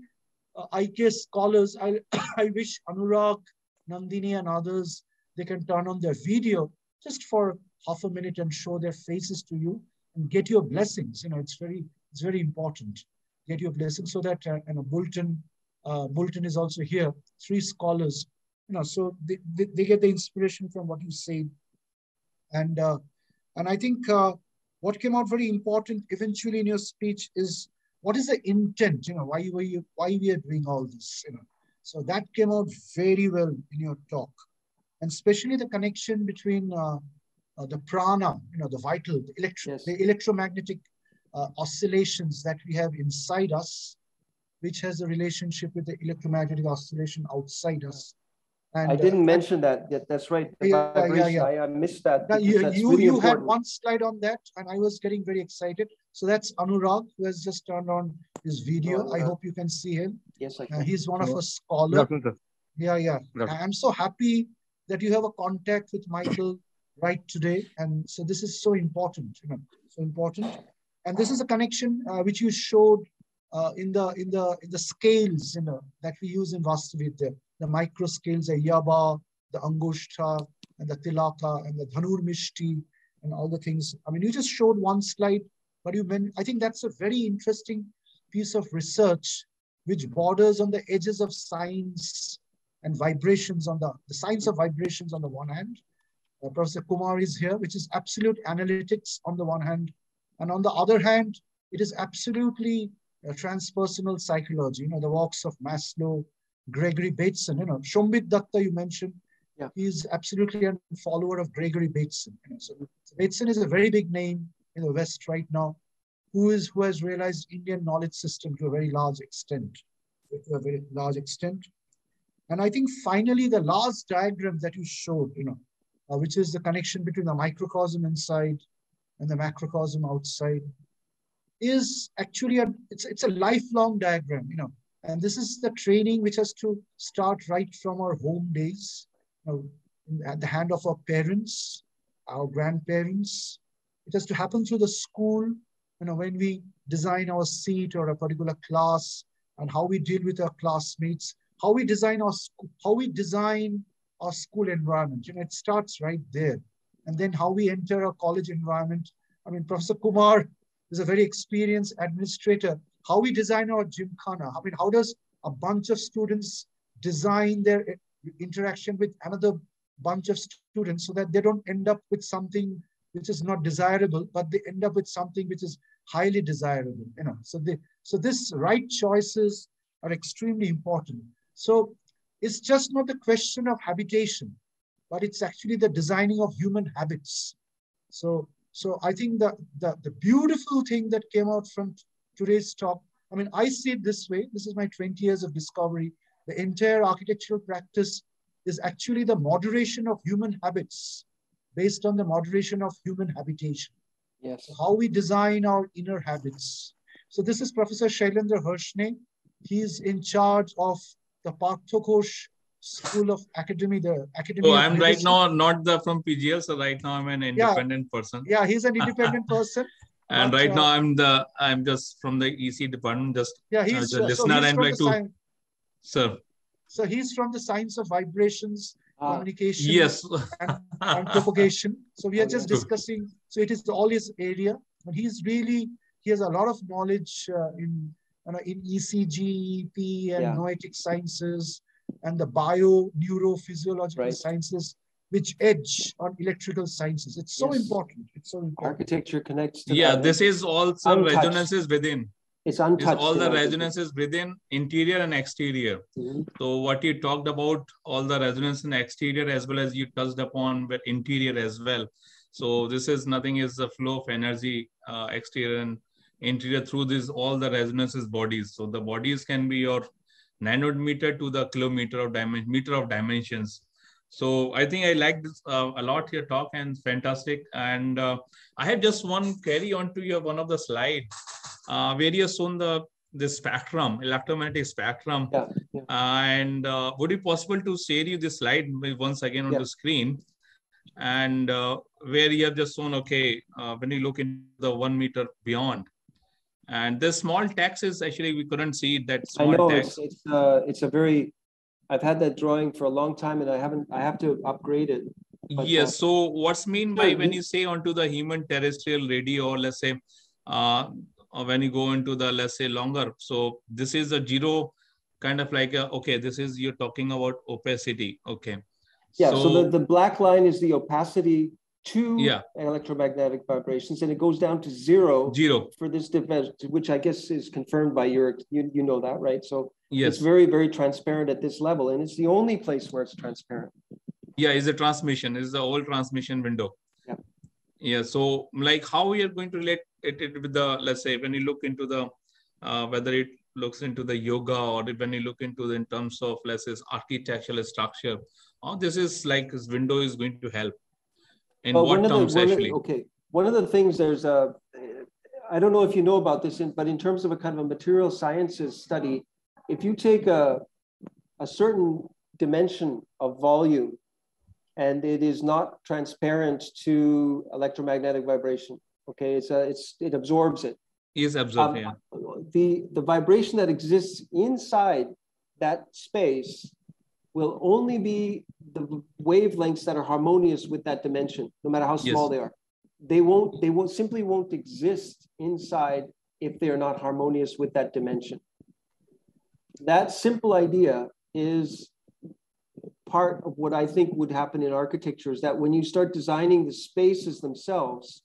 uh, IK scholars. I, I wish Anurag, Nandini, and others, they can turn on their video just for half a minute and show their faces to you and get your blessings. You know, it's very, it's very important. Get your blessings so that, uh, you know, Bulton, uh, Bulton is also here, three scholars, you know, so they, they, they get the inspiration from what you say. And, uh, and I think uh, what came out very important eventually in your speech is what is the intent, you know, why were you, why we are doing all this, you know. So that came out very well in your talk. And especially the connection between uh, uh, the prana, you know, the vital, the, electro yes. the electromagnetic uh, oscillations that we have inside us, which has a relationship with the electromagnetic oscillation outside us. And, I didn't uh, mention that yet. That's right. The yeah, yeah, yeah. I, I, missed that. you you, really you had one slide on that, and I was getting very excited. So that's Anurag, who has just turned on his video. Oh, I hope you can see him. Yes, I can. Uh, he's one of our scholars. Yeah, yeah. I'm so happy that you have a contact with Michael right today. And so this is so important, you know, so important. And this is a connection uh, which you showed uh, in the in the in the scales, you know, that we use in Vastuvidya the micro scales, the Yaba, the Angushta, and the Tilaka, and the Dhanur Mishti, and all the things. I mean, you just showed one slide, but you meant, I think that's a very interesting piece of research which borders on the edges of science and vibrations on the, the science of vibrations on the one hand. Uh, Professor Kumar is here, which is absolute analytics on the one hand. And on the other hand, it is absolutely uh, transpersonal psychology, you know, the works of Maslow, Gregory Bateson. You know, Shobhit Datta you mentioned. Yeah. He's absolutely a follower of Gregory Bateson. You know, so Bateson is a very big name in the West right now, who is who has realized Indian knowledge system to a very large extent, to a very large extent. And I think finally the last diagram that you showed, you know, uh, which is the connection between the microcosm inside and the macrocosm outside, is actually a it's it's a lifelong diagram. You know, and this is the training which has to start right from our home days, you know, at the hand of our parents, our grandparents. It has to happen through the school, you know, when we design our seat or a particular class and how we deal with our classmates, how we design our how we design our school environment. You know, it starts right there. And then how we enter our college environment. I mean, Professor Kumar is a very experienced administrator how we design our gymkhana. I mean, how does a bunch of students design their eh, interaction with another bunch of students so that they don't end up with something which is not desirable, but they end up with something which is highly desirable. You know, so they so this right choices are extremely important. So it's just not the question of habitation, but it's actually the designing of human habits. So so I think that the, the beautiful thing that came out from today's talk, I mean, I see it this way. This is my 20 years of discovery. The entire architectural practice is actually the moderation of human habits based on the moderation of human habitation. Yes. So how we design our inner habits. So this is Professor Shailendra Varshney. He's in charge of the Parthokosh School of Academy, the Academy. Oh, I'm right now not the from PGL, so right now I'm an independent yeah. person. Yeah, he's an independent person And But, right uh, now I'm the I'm just from the EC department, just Yeah, as he's, a uh, so listener he's and like to sci- sir. so he's from the science of vibrations, Ah, communication, Yes. and, and propagation. So we are just discussing. So it is all his area, and he's really he has a lot of knowledge uh, in you know, in ECG, EP, and Yeah. noetic sciences, and the bio neurophysiological Right. sciences, which edge on electrical sciences. It's so Yes. important. It's so important. architecture connects to yeah, that. this is also Untouched. resonances within. it's Is untouched. all the resonances within interior and exterior. Mhm. So what you talked about, all the resonance in exterior as well as you touched upon with interior as well. So this is nothing is the flow of energy, uh, exterior and interior through this all the resonances bodies. So the bodies can be your nanometer to the kilometer of dimension, meter of dimensions. So I think I like this uh, a lot your talk and fantastic. And uh, I have just one carry on to your one of the slide uh, where you have shown the the spectrum, electromagnetic spectrum. Yeah, yeah. And uh, would it possible to share you this slide once again on Yeah. the screen? And uh, where you have just shown, okay, uh, when you look in the one meter beyond, and this small text is actually we couldn't see that I small know text. it's it's uh it's a very. I've had that drawing for a long time, and I haven't. I have to upgrade it. but, uh, Yes. So what's mean by when you- say onto the human terrestrial radio, or let's say, uh, when you go into the let's say longer. So this is a zero, kind of like a, okay. This is you're talking about opacity. Okay. Yeah. So, the, the black line is the opacity to Yeah. electromagnetic vibrations, and it goes down to zero zero. for this device, which I guess is confirmed by your. You you know that, right? So Yes. it's very very transparent at this level, and it's the only place where it's transparent. yeah is a transmission is the old transmission window Yeah. yeah so like how we are going to relate it, it with the let's say when you look into the uh, whether it looks into the yoga or when you look into the in terms of let's say architectural structure how this is like this window is going to help in But what one of the- terms of- actually okay, one of the things there's a, I don't know if you know about this, but in terms of a kind of a material sciences study, if you take a, a certain dimension of volume and it is not transparent to electromagnetic vibration, okay, it's a, it's, it absorbs it. is absorbed Um, yeah The, the vibration that exists inside that space will only be the wavelengths that are harmonious with that dimension, no matter how small Yes. they are. They won't, they won't simply won't exist inside if they are not harmonious with that dimension. That simple idea is part of what I think would happen in architecture is that when you start designing the spaces themselves,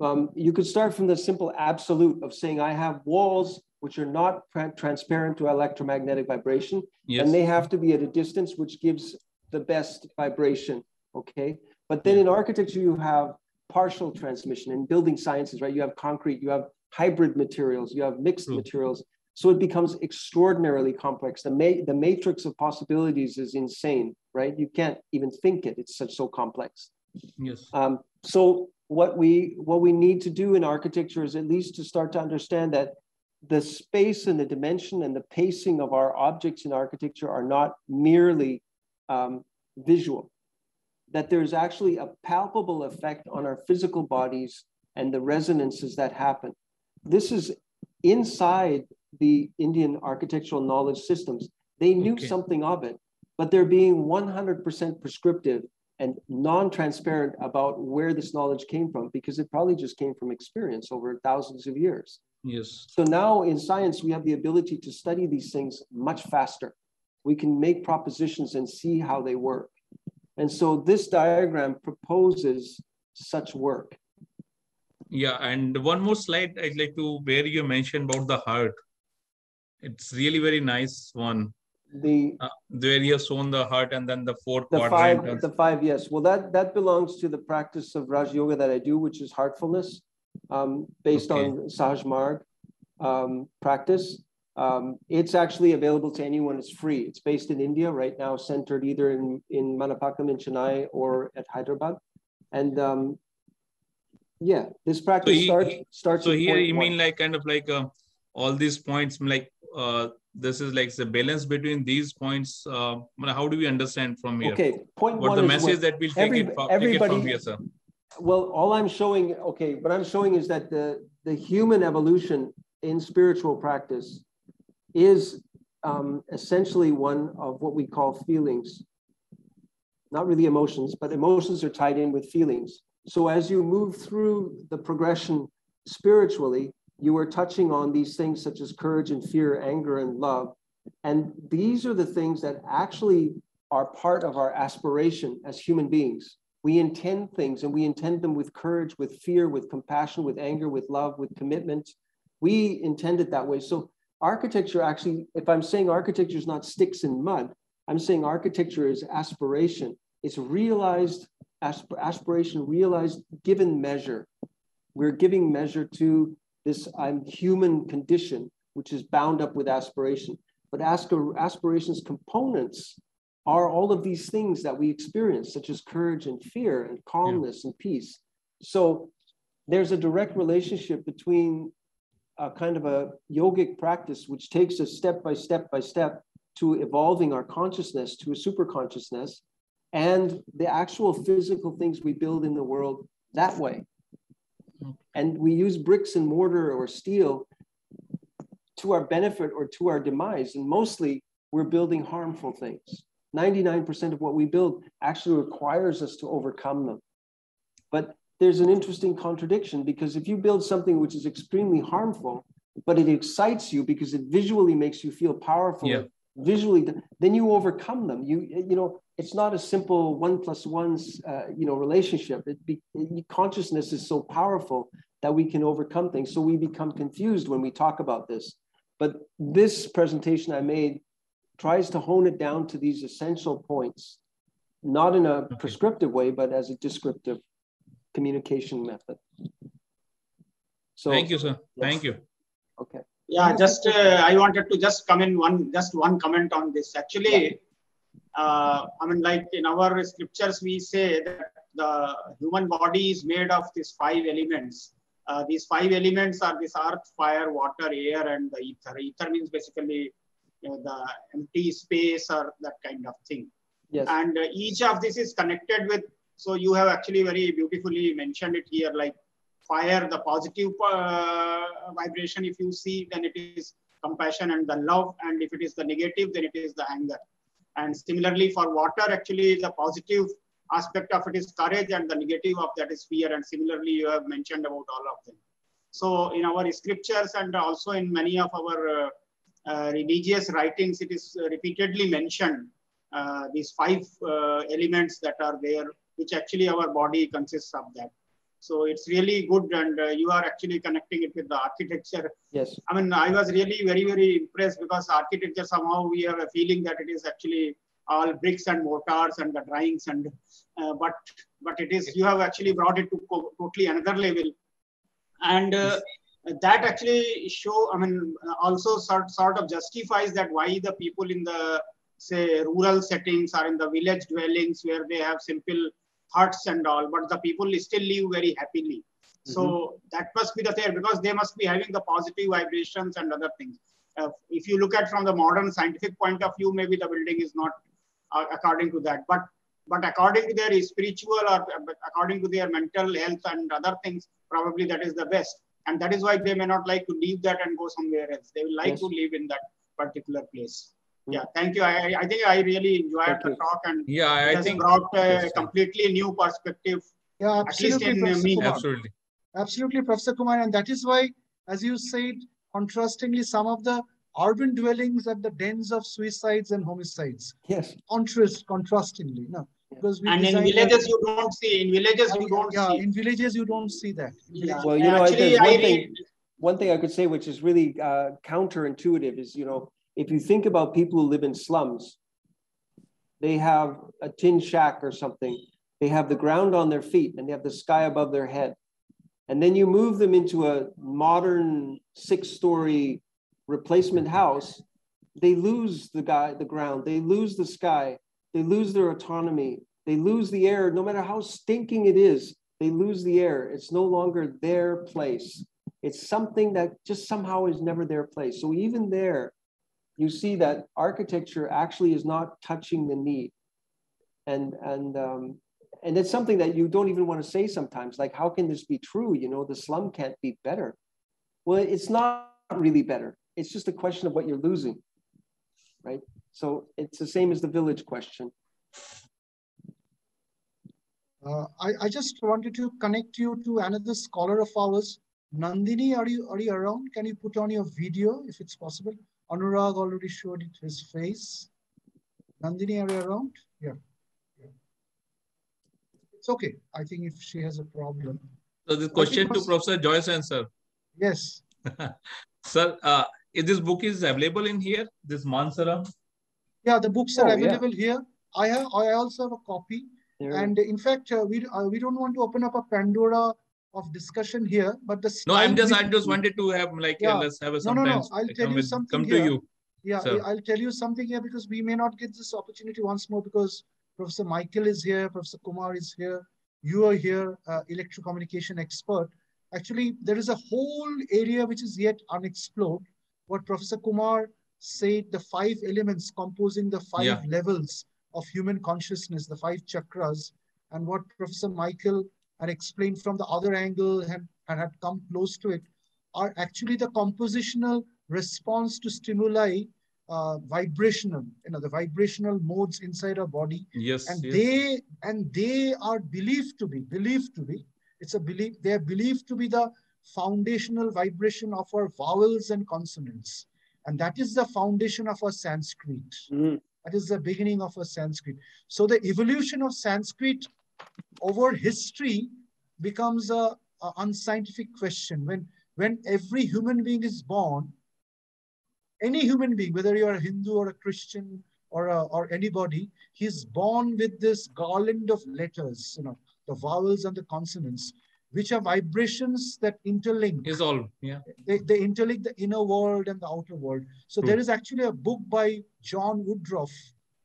um, you could start from the simple absolute of saying, I have walls which are not tra- transparent to electromagnetic vibration, yes and they have to be at a distance which gives the best vibration. Okay. But then in architecture, you have partial transmission. In building sciences, right? You have concrete, you have hybrid materials, you have mixed True. materials. So it becomes extraordinarily complex. The, ma- the matrix of possibilities is insane, right? You can't even think it. It's such so complex. yes Um, so what we what we need to do in architecture is at least to start to understand that the space and the dimension and the pacing of our objects in architecture are not merely um, visual. That there's actually a palpable effect on our physical bodies and the resonances that happen. This is inside the Indian architectural knowledge systems. They knew Okay. something of it, but they're being 100% prescriptive and non-transparent about where this knowledge came from because it probably just came from experience over thousands of years. Yes So now in science, we have the ability to study these things much faster. We can make propositions and see how they work. And so this diagram proposes such work. yeah and one more slide i'd like to where you mentioned about the heart it's really very nice one The uh, where you have shown the heart and then the four the quadrant five, the five, yes. Well, that that belongs to the practice of Raj Yoga that I do, which is heartfulness, um, based Okay. on Sahaj Marg um, practice. Um, it's actually available to anyone. It's free. It's based in India right now, centered either in in Manapakkam in Chennai or at Hyderabad. And um, yeah, this practice he- starts starts. so here you mean like kind of like uh, all these points like uh, this is like the balance between these points uh, how do we understand from here okay, point what one the message when- that we'll take every- it, take it from here sir well, all I'm showing, okay, what I'm showing is that the, the human evolution in spiritual practice is um, essentially one of what we call feelings. Not really emotions, but emotions are tied in with feelings. So as you move through the progression spiritually, you are touching on these things such as courage and fear, anger and love. And these are the things that actually are part of our aspiration as human beings. We intend things and we intend them with courage, with fear, with compassion, with anger, with love, with commitment. We intend it that way. So, architecture actually, if I'm saying architecture is not sticks and mud, I'm saying architecture is aspiration. It's realized asp- aspiration, realized given measure. We're giving measure to this I'm human condition, which is bound up with aspiration. But aspirations components are all of these things that we experience, such as courage and fear and calmness yeah. and peace. So there's a direct relationship between a kind of a yogic practice, which takes us step by step by step to evolving our consciousness to a super consciousness, and the actual physical things we build in the world that way. And we use bricks and mortar or steel to our benefit or to our demise. And mostly we're building harmful things. 99% of what we build actually requires us to overcome them. But there's an interesting contradiction because if you build something which is extremely harmful, but it excites you because it visually makes you feel powerful, yeah. visually, then you overcome them. You, you know, it's not a simple one plus one's, uh, you know, relationship. It be, consciousness is so powerful that we can overcome things. So we become confused when we talk about this. But this presentation I made tries to hone it down to these essential points, not in a okay. prescriptive way, but as a descriptive communication method. So thank you, sir. Yes. Thank you. Okay. Yeah, just uh, I wanted to just come in one just one comment on this. Actually, uh, I mean, like in our scriptures, we say that the human body is made of these five elements. Uh, these five elements are this earth, fire, water, air, and the ether. Ether means basically you know, the empty space or that kind of thing. Yes. And uh, each of this is connected with, so you have actually very beautifully mentioned it here, like fire, the positive uh, vibration, if you see, then it is compassion and the love. And if it is the negative, then it is the anger. And similarly for water, actually the positive aspect of it is courage and the negative of that is fear. And similarly, you have mentioned about all of them. So in our scriptures and also in many of our uh, religious writings, it is uh, repeatedly mentioned uh, these five elements that are there, which actually our body consists of that. So it's really good, and uh, you are actually connecting it with the architecture. Yes. I mean, I was really very, very impressed because architecture somehow we have a feeling that it is actually all bricks and mortars and the drawings, and uh, but but it is you have actually brought it to totally another level, and uh, that actually show, I mean, also sort, sort of justifies that why the people in the, say, rural settings or in the village dwellings where they have simple huts and all, but the people still live very happily. Mm-hmm. So that must be the there because they must be having the positive vibrations and other things. Uh, if you look at from the modern scientific point of view, maybe the building is not uh, according to that. But but according to their spiritual or according to their mental health and other things, probably that is the best and that is why they may not like to leave that and go somewhere else. They will like yes. to live in that particular place. Hmm. yeah thank you. I, I think i really enjoyed thank the talk and yeah i, I think brought a yes, completely new perspective yeah absolutely me. absolutely. Absolutely professor kumar. And that is why as you said contrastingly some of the urban dwellings are the dens of suicides and homicides. Yes. Contrast contrastingly no because we and in villages that, you don't see in villages you don't yeah see. in villages you don't see that yeah. well you know Actually, one, I thing, one thing i could say which is really uh, counterintuitive is you know if you think about people who live in slums they have a tin shack or something they have the ground on their feet and they have the sky above their head and then you move them into a modern six story replacement house they lose the guy the ground they lose the sky they lose their autonomy. They lose the air, no matter how stinking it is, they lose the air. It's no longer their place. It's something that just somehow is never their place. So even there, you see that architecture actually is not touching the need. And, and, um, and it's something that you don't even want to say sometimes. Like, how can this be true? You know, the slum can't be better. Well, it's not really better. It's just a question of what you're losing, right? So it's the same as the village question. Uh, I, I just wanted to connect you to another scholar of ours. Nandini, are you are you around? Can you put on your video if it's possible? Anurag already showed it his face. Nandini, are you around? Yeah. yeah. It's okay. I think if she has a problem. So the question to Professor Joyce sir. Yes. sir, uh, this book is available in here, this Manasara? Yeah, the books are oh, available yeah. here. I have I also have a copy. Yeah. And in fact, uh, we uh, we don't want to open up a Pandora of discussion here, but the no, I'm just I just wanted to have like yeah. let's have a no, no, no. I'll tell you with, something. Come here. to you. Yeah, sir. I'll tell you something here because we may not get this opportunity once more because Professor Michael is here, Professor Kumar is here, you are here, uh, electrocommunication expert. Actually, there is a whole area which is yet unexplored. What Professor Kumar said, the five elements composing the five yeah. levels of human consciousness, the five chakras, and what Professor Michael had explained from the other angle and, and had come close to it, are actually the compositional response to stimuli, uh, vibrational, you know, the vibrational modes inside our body. Yes. And yes. they and they are believed to be, believed to be, it's a belief, they are believed to be the foundational vibration of our vowels and consonants. And that is the foundation of our Sanskrit. Mm. That is the beginning of a Sanskrit. So the evolution of Sanskrit over history becomes a, a unscientific question. When, when every human being is born, any human being, whether you're a Hindu or a Christian or, a, or anybody, he's born with this garland of letters, you know, the vowels and the consonants, which are vibrations that interlink. Is all, yeah. They, they interlink the inner world and the outer world. So True. there hmm. is actually a book by John Woodroffe,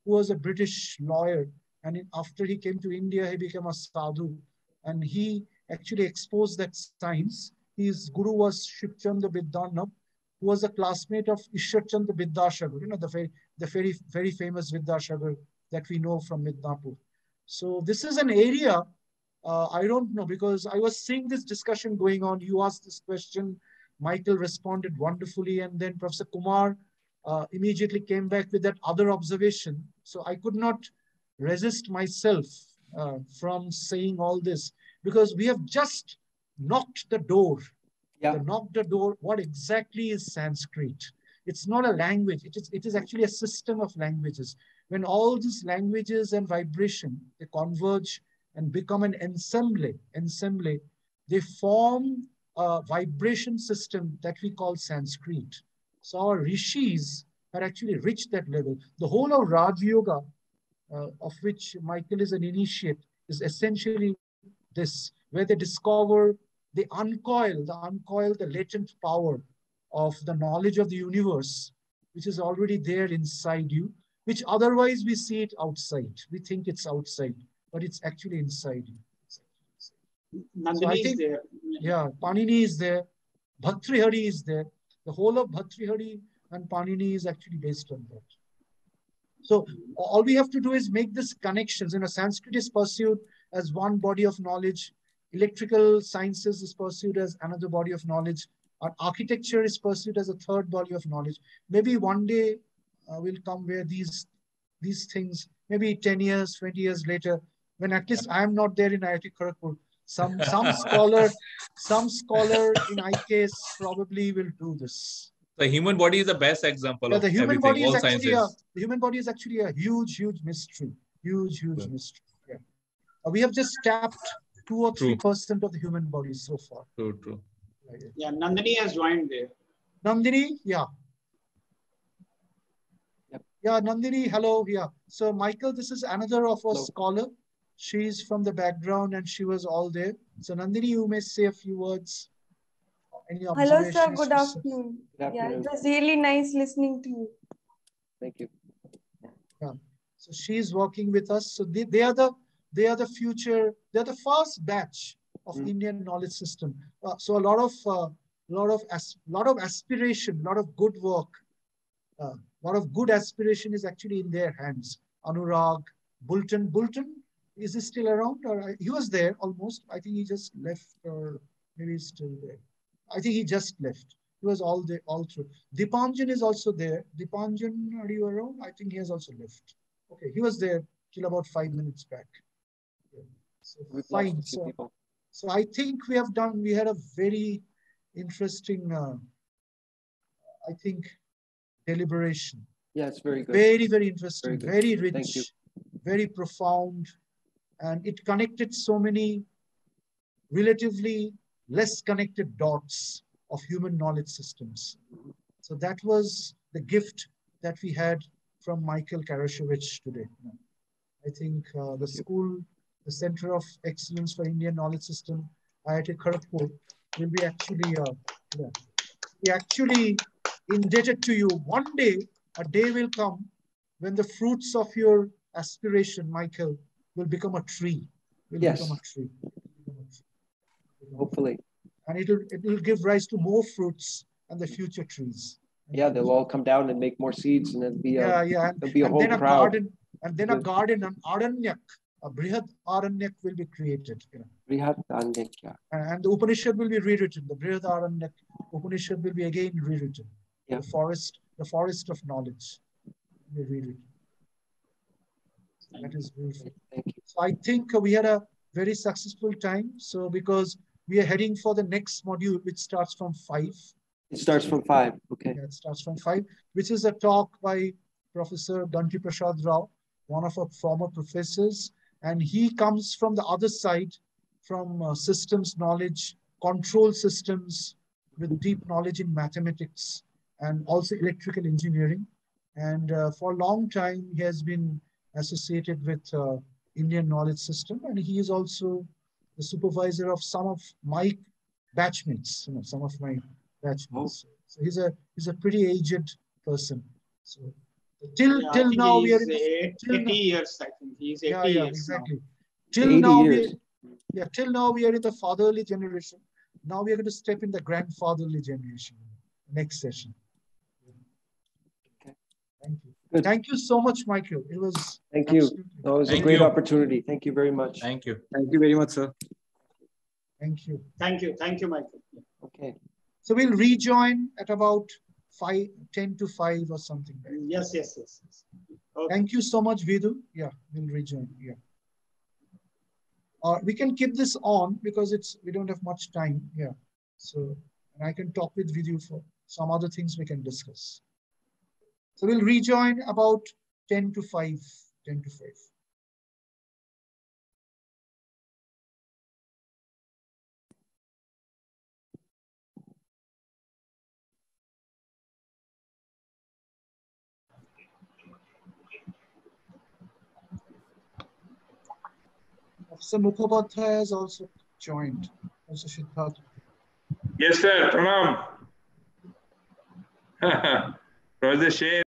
who was a British lawyer. And in, after he came to India, he became a sadhu. And he actually exposed that science. His guru was Shibchanda Vidyarnava, who was a classmate of Ishwarchand Vidyasagar, you know, the very, the very, very famous Vidyasagar that we know from Midnapur. So this is an area uh, I don't know because I was seeing this discussion going on. You asked this question, Michael responded wonderfully, and then Professor Kumar uh, immediately came back with that other observation. So I could not resist myself uh, from saying all this because we have just knocked the door. Yeah. The knocked the door. What exactly is Sanskrit? It's not a language. It is, it is actually a system of languages. When all these languages and vibration, they converge and become an ensemble, ensemble, they form a vibration system that we call Sanskrit. So our rishis had actually reached that level. The whole of Raj Yoga, uh, of which Michael is an initiate, is essentially this, where they discover, they uncoil, uncoil the latent power of the knowledge of the universe, which is already there inside you, which otherwise we see it outside. We think it's outside but it's actually inside you. Nandini so think, is there. Yeah, Panini is there. Bhartrihari is there. The whole of Bhartrihari and Panini is actually based on that. So all we have to do is make this connections. You know, Sanskrit is pursued as one body of knowledge. Electrical sciences is pursued as another body of knowledge. Our architecture is pursued as a third body of knowledge. Maybe one day uh, will come where these these things, maybe 10 years, 20 years later, when at least I am not there in IIT Kharagpur. Some some scholar, some scholar in IKS probably will do this. The human body is the best example yeah, the human body is actually a, the human body is actually a huge, huge mystery. Huge, huge mystery. Yeah. Uh, we have just tapped two or three percent of the human body so far. True, true. Yeah, Nandini has joined there. Nandini, yeah. Yep. Yeah, Nandini, hello. Yeah. So, Michael, this is another of our hello. scholar she's from the background and she was all there. So Nandini, you may say a few words. Hello, sir. Good afternoon. Good afternoon. Yeah, it was really nice listening to you. Thank you. Yeah. So she's working with us. So they, they are the they are the future. They're the first batch of mm. Indian knowledge system. Uh, so a lot of uh, lot of as, lot of aspiration, lot of good work, a uh, lot of good aspiration is actually in their hands. Anurag, Bulton, Bulton, is he still around? Or he was there almost. I think he just left, or maybe he's still there. I think he just left. He was all there, all through. Dipanjan is also there. Dipanjan, are you around? I think he has also left. Okay, he was there till about five minutes back. Yeah. So fine. So, so I think we have done. We had a very interesting. Uh, I think deliberation. Yeah, it's very good. Very, very interesting. Very, very rich. Very profound, and it connected so many relatively less connected dots of human knowledge systems. So that was the gift that we had from Michael Karassowitsch today. I think uh, the school, the Center of Excellence for Indian Knowledge System, IIT Kharagpur, will be actually, uh, yeah, be actually indebted to you. One day, a day will come when the fruits of your aspiration, Michael, will become a tree. Will yes. become a tree. Hopefully. And it will, it will give rise to more fruits and the future trees. Yeah, they'll all come down and make more seeds and it'll be a, yeah, yeah. there'll be a and whole then crowd. A garden, and then a garden, an aranyak, a brihad aranyak will be created. You know. Brihad aranyak, yeah. And the Upanishad will be rewritten. The brihad aranyak Upanishad will be again rewritten. Yeah. The forest, the forest of knowledge will be rewritten. That is beautiful. Thank you. So I think we had a very successful time. So because we are heading for the next module, which starts from five. It starts from five. Okay. Yeah, it starts from five, which is a talk by Professor Ganti Prasad Rao, one of our former professors. And he comes from the other side, from uh, systems knowledge, control systems with deep knowledge in mathematics and also electrical engineering. And uh, for a long time, he has been associated with uh, Indian knowledge system. And he is also the supervisor of some of my batchmates, you know, some of my batchmates. Oh. So he's a he's a pretty aged person. So till yeah, till now we are in 80 now, years, I think. He's 80 yeah, yeah, years exactly. Now. Till now we yeah, till now we are in the fatherly generation. Now we are going to step in the grandfatherly generation. Next session. Okay. Thank you. Good. Thank you so much, Michael. It was thank you. That was Thank a great you. opportunity. Thank you very much. Thank you. Thank you very much, sir. Thank you. Thank you. Thank you, Michael. Okay. So we'll rejoin at about five, 10 to 5 or something. Right? Yes, yes, yes. yes. Okay. Thank you so much, Vidu. Yeah, we'll rejoin. Yeah. Uh, we can keep this on because it's we don't have much time here. So and I can talk with Vidu for some other things we can discuss. So we'll rejoin about 10 to 5, 10 to 5. Officer Mukhopadhyay has also joined. Also Siddharth. Yes, sir. Pranam. Was the shame.